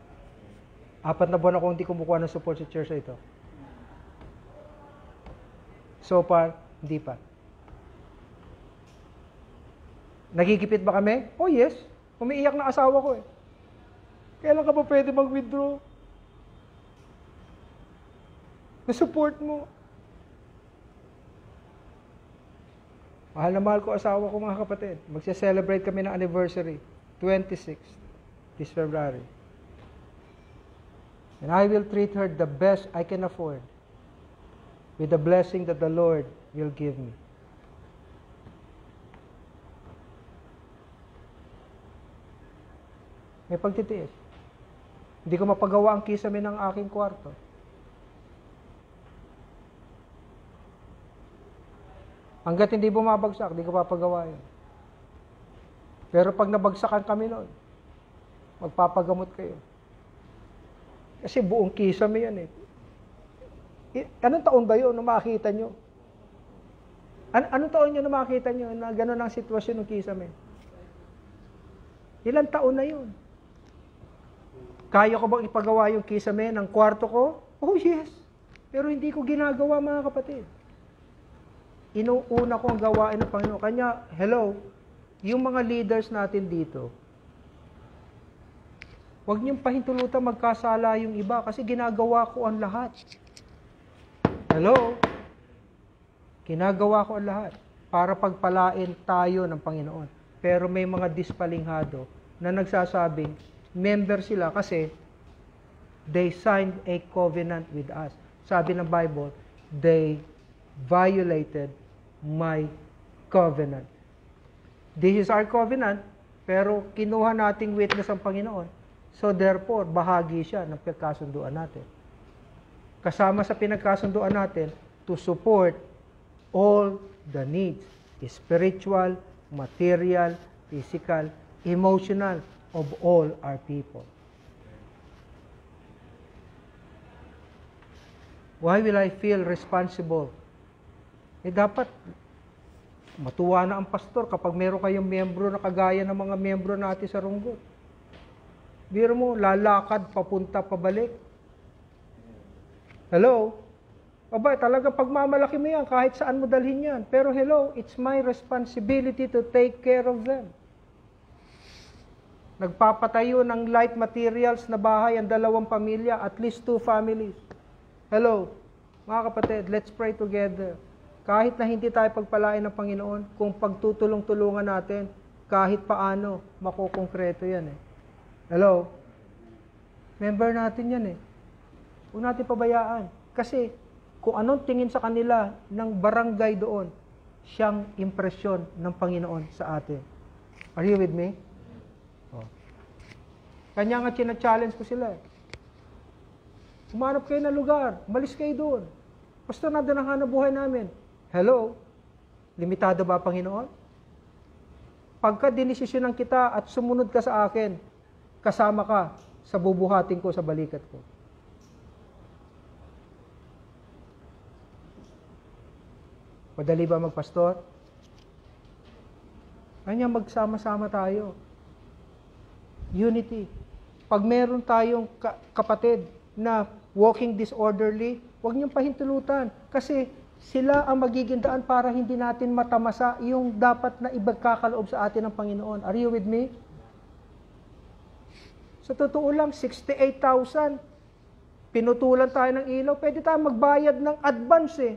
Apat na buwan ako hindi kumukuha ng support sa church ito. So far, hindi pa. Nagigipit ba kami? Oh yes. Umiiyak na asawa ko eh. Kailan ka pa pwede mag-withdraw? Na-support mo. Mahal na mahal ko asawa ko mga kapatid. Magse-celebrate kami ng anniversary. 26 this February. And I will treat her the best I can afford with the blessing that the Lord will give me. May pagtitiis. Hindi ko mapagawa ang kisame ng aking kwarto. Hanggat hindi bumabagsak, hindi ko papagawa yun. Pero pag nabagsakan kami noon, magpapagamot kayo. Kasi buong kisame yan eh. Anong taon ba yun na makita nyo? An- anong taon nyo na makita nyo na gano'n ang sitwasyon ng kisame? Ilang taon na yun? Kaya ko bang ipagawa yung kisame ng kwarto ko? Oh yes. Pero hindi ko ginagawa mga kapatid. Inuuna ko ang gawain ng Panginoon. Kanya, hello, yung mga leaders natin dito, huwag niyong pahintulutan magkasala yung iba kasi ginagawa ko ang lahat. Hello? Ginagawa ko ang lahat para pagpalain tayo ng Panginoon. Pero may mga dispalinghado na nagsasabing member sila kasi they signed a covenant with us. Sabi ng Bible, they violated my covenant. This is our covenant, pero kinuha nating witness ang Panginoon. So therefore, bahagi siya ng pagkasunduan natin. Kasama sa pinagkasunduan natin to support all the needs, spiritual, material, physical, emotional of all our people. Why will I feel responsible? Eh dapat matuwa na ang pastor kapag meron kayong membro na kagaya ng mga membro natin sa Runggot. Biro mo, lalakad, papunta, pabalik. Hello? Aba, talaga pagmamalaki mo yan, kahit saan mo dalhin yan. Pero hello, it's my responsibility to take care of them. Nagpapatayo ng light materials na bahay ang dalawang pamilya, at least two families. Hello, mga kapatid, let's pray together. Kahit na hindi tayo pagpalain ng Panginoon, kung pagtutulong-tulungan natin, kahit paano, makukongkreto yan eh. Hello? Member natin yan eh. Huwag natin pabayaan. Kasi kung anong tingin sa kanila ng barangay doon, siyang impresyon ng Panginoon sa atin. Are you with me? Kanya nga china-challenge ko sila eh. Umanap kayo ng lugar, malis kayo doon. Basta na doon ang hanap buhay namin. Hello? Limitado ba, Panginoon? Pagka dinisisyonan kita at sumunod ka sa akin, kasama ka sa bubuhatin ko sa balikat ko. Madali ba magpastor? Kanya magsama-sama tayo. Unity. Pag meron tayong ka- kapatid na walking disorderly, huwag niyong pahintulutan. Kasi sila ang magiging daan para hindi natin matamasa yung dapat na ibagkakaloob sa atin ng Panginoon. Are you with me? Sa totoo lang, 68,000. Pinutulan tayo ng ilaw. Pwede tayo magbayad ng advance eh.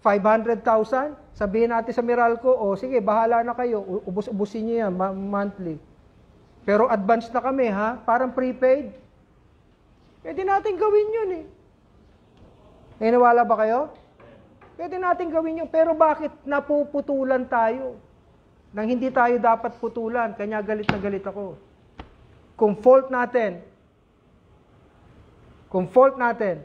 500,000. Sabihin natin sa Meralco, o oh, sige, bahala na kayo. Ubus-ubusin niyo yan monthly. Pero advance na kami ha, parang prepaid. Pwede natin gawin yun eh. Naniniwala ba kayo? Pwede natin gawin yun. Pero bakit napuputulan tayo? Nang hindi tayo dapat putulan, kanya galit na galit ako. Kung fault natin, kung fault natin,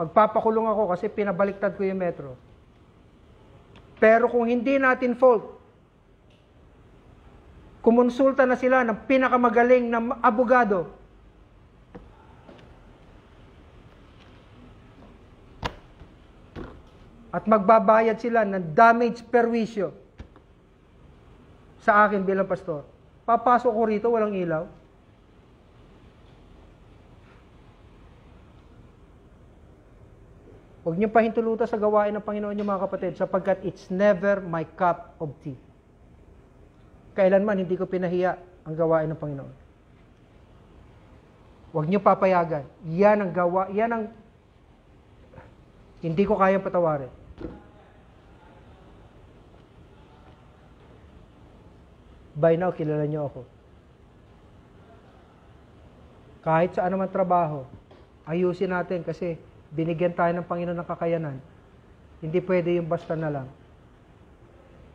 magpapakulong ako kasi pinabaliktad ko yung metro. Pero kung hindi natin fault, kumonsulta na sila ng pinakamagaling na abogado, at magbabayad sila ng damage perwisyo sa akin bilang pastor. Papasok ko rito, walang ilaw. Huwag niyo pahintulutan sa gawain ng Panginoon niyo mga kapatid sapagkat it's never my cup of tea. Kailanman hindi ko pinahiya ang gawain ng Panginoon. Huwag niyo papayagan. Yan ang gawa, yan ang hindi ko kayang patawarin. By now, kilala niyo ako. Kahit sa anumang trabaho, ayusin natin kasi binigyan tayo ng Panginoon ng kakayanan. Hindi pwede yung basta na lang.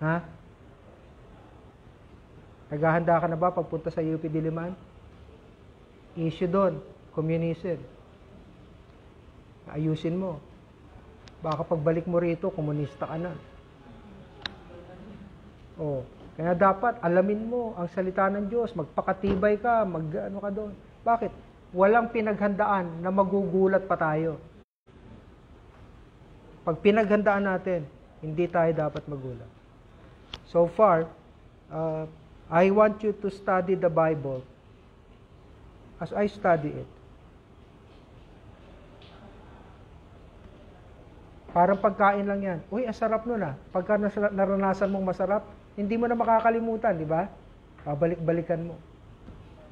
Ha? Naghahanda ka na ba pagpunta sa UP Diliman? Issue doon, communism. Ayusin mo. Baka pagbalik mo rito, komunista ka na. Oh, kaya dapat alamin mo ang salita ng Diyos, magpakatibay ka, mag ano ka doon. Bakit? Walang pinaghandaan na magugulat pa tayo. Pag pinaghandaan natin, hindi tayo dapat magulat. So far, uh, I want you to study the Bible as I study it. Parang pagkain lang yan. Uy, ang sarap nun ah. Pagka naranasan mong masarap, hindi mo na makakalimutan, di ba? Babalik-balikan mo.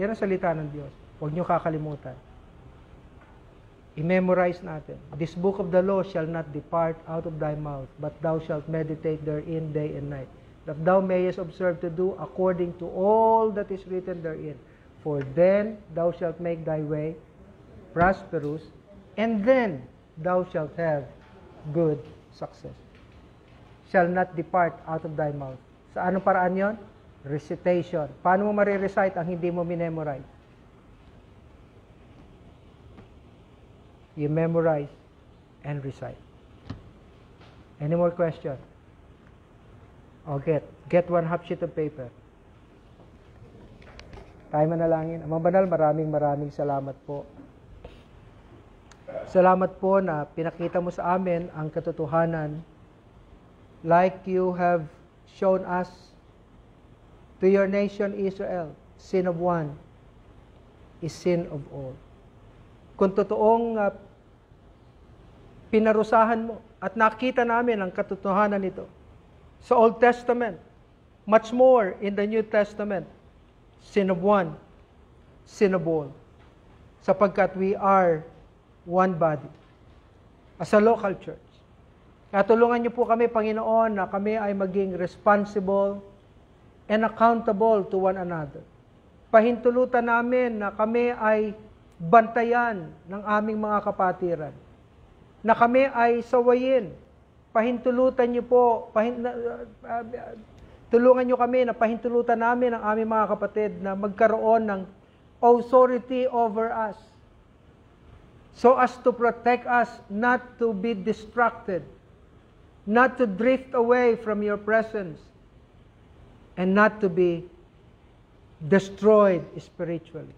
Yan ang salita ng Diyos. Huwag niyo kakalimutan. I-memorize natin. This book of the law shall not depart out of thy mouth, but thou shalt meditate therein day and night, that thou mayest observe to do according to all that is written therein. For then thou shalt make thy way prosperous, and then thou shalt have good success. Shall not depart out of thy mouth. Sa anong paraan yon? Recitation. Paano mo marirecite ang hindi mo minemorize? You memorize and recite. Any more question? O get, get one half sheet of paper. Tayo manalangin. Amang banal, maraming maraming salamat po. Salamat po na pinakita mo sa amin ang katotohanan like you have shown us to your nation Israel, sin of one is sin of all. Kung totoong uh, pinarusahan mo at nakita namin ang katotohanan nito sa Old Testament, much more in the New Testament, sin of one, sin of all. Sapagkat we are one body as a local church. Kaya tulungan niyo po kami, Panginoon, na kami ay maging responsible and accountable to one another. Pahintulutan namin na kami ay bantayan ng aming mga kapatiran. Na kami ay sawayin. Pahintulutan niyo po, pahin, uh, uh, tulungan niyo kami na pahintulutan namin ang aming mga kapatid na magkaroon ng authority over us so as to protect us not to be distracted, not to drift away from your presence, and not to be destroyed spiritually.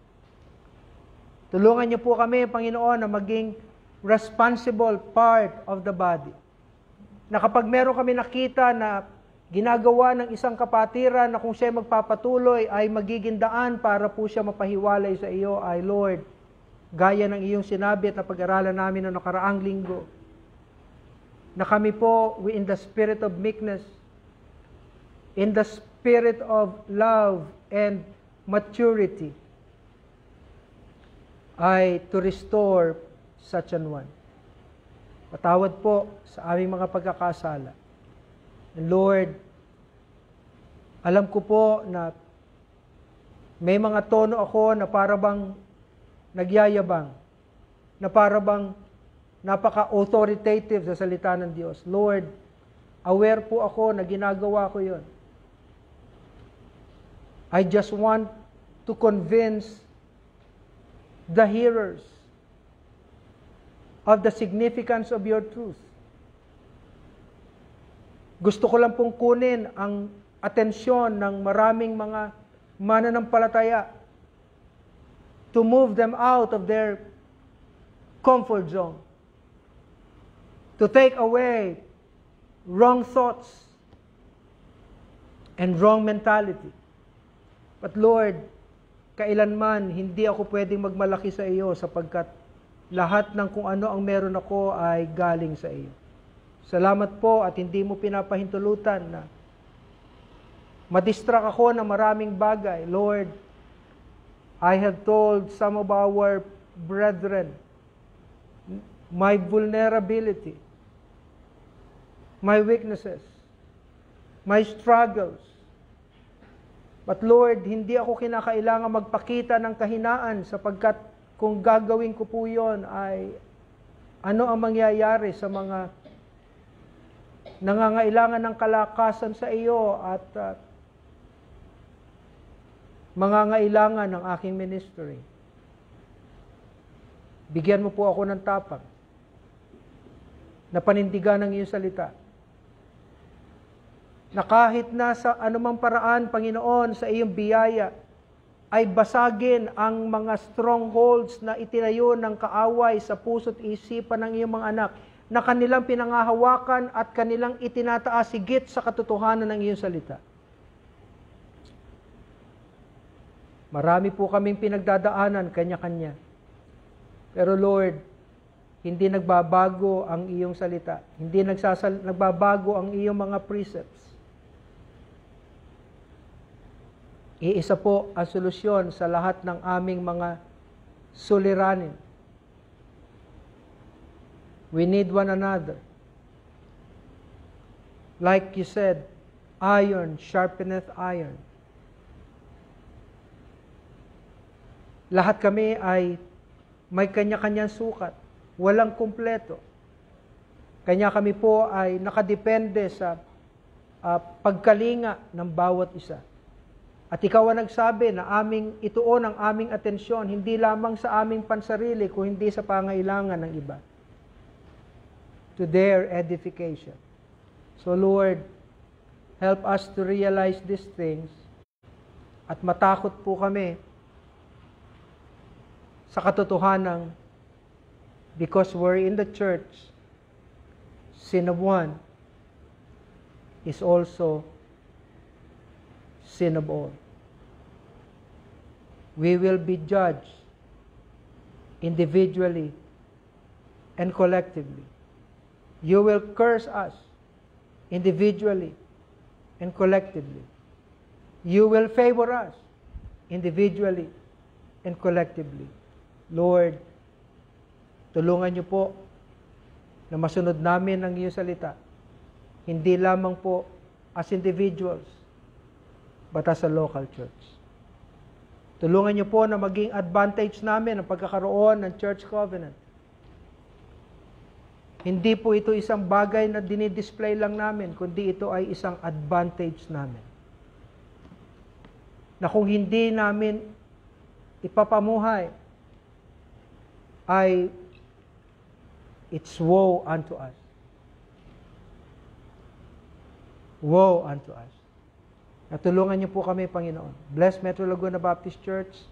Tulungan niyo po kami, Panginoon, na maging responsible part of the body. Na kapag meron kami nakita na ginagawa ng isang kapatiran na kung siya magpapatuloy ay magiging daan para po siya mapahiwalay sa iyo ay Lord, gaya ng iyong sinabi at napag-aralan namin noong nakaraang linggo, na kami po we in the spirit of meekness, in the spirit of love and maturity, ay to restore such an one. Patawad po sa aming mga pagkakasala. Lord, alam ko po na may mga tono ako na para bang nagyayabang, na para bang napaka-authoritative sa salita ng Diyos. Lord, aware po ako na ginagawa ko yon. I just want to convince the hearers of the significance of your truth. Gusto ko lang pong kunin ang atensyon ng maraming mga mananampalataya to move them out of their comfort zone. To take away wrong thoughts and wrong mentality. But Lord, kailanman hindi ako pwedeng magmalaki sa iyo sapagkat lahat ng kung ano ang meron ako ay galing sa iyo. Salamat po at hindi mo pinapahintulutan na madistract ako ng maraming bagay. Lord, I have told some of our brethren my vulnerability, my weaknesses, my struggles. But Lord, hindi ako kinakailangan magpakita ng kahinaan sapagkat kung gagawin ko po yon ay ano ang mangyayari sa mga nangangailangan ng kalakasan sa iyo at uh, mangangailangan ng aking ministry. Bigyan mo po ako ng tapang na panindigan ng iyong salita. Na kahit na sa anumang paraan, Panginoon, sa iyong biyaya, ay basagin ang mga strongholds na itinayo ng kaaway sa puso't isipan ng iyong mga anak na kanilang pinangahawakan at kanilang itinataas higit sa katotohanan ng iyong salita. Marami po kaming pinagdadaanan kanya-kanya. Pero Lord, hindi nagbabago ang iyong salita. Hindi nagsasal nagbabago ang iyong mga precepts. Iisa po ang solusyon sa lahat ng aming mga suliranin. We need one another. Like you said, iron sharpeneth iron. Lahat kami ay may kanya-kanyang sukat. Walang kumpleto. Kanya kami po ay nakadepende sa uh, pagkalinga ng bawat isa. At ikaw ang nagsabi na aming ituon ang aming atensyon, hindi lamang sa aming pansarili, kung hindi sa pangailangan ng iba. To their edification. So Lord, help us to realize these things at matakot po kami sa katotohanan because we're in the church, sin of one is also sin of all. We will be judged individually and collectively. You will curse us individually and collectively. You will favor us individually and collectively. Lord, tulungan niyo po na masunod namin ang iyong salita. Hindi lamang po as individuals, but as a local church. Tulungan niyo po na maging advantage namin ang pagkakaroon ng church covenant. Hindi po ito isang bagay na dinidisplay lang namin, kundi ito ay isang advantage namin. Na kung hindi namin ipapamuhay, ay it's woe unto us. Woe unto us. Natulungan niyo po kami, Panginoon. Bless Metro Laguna Baptist Church.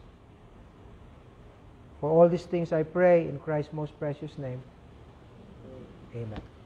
For all these things I pray in Christ's most precious name. Amen.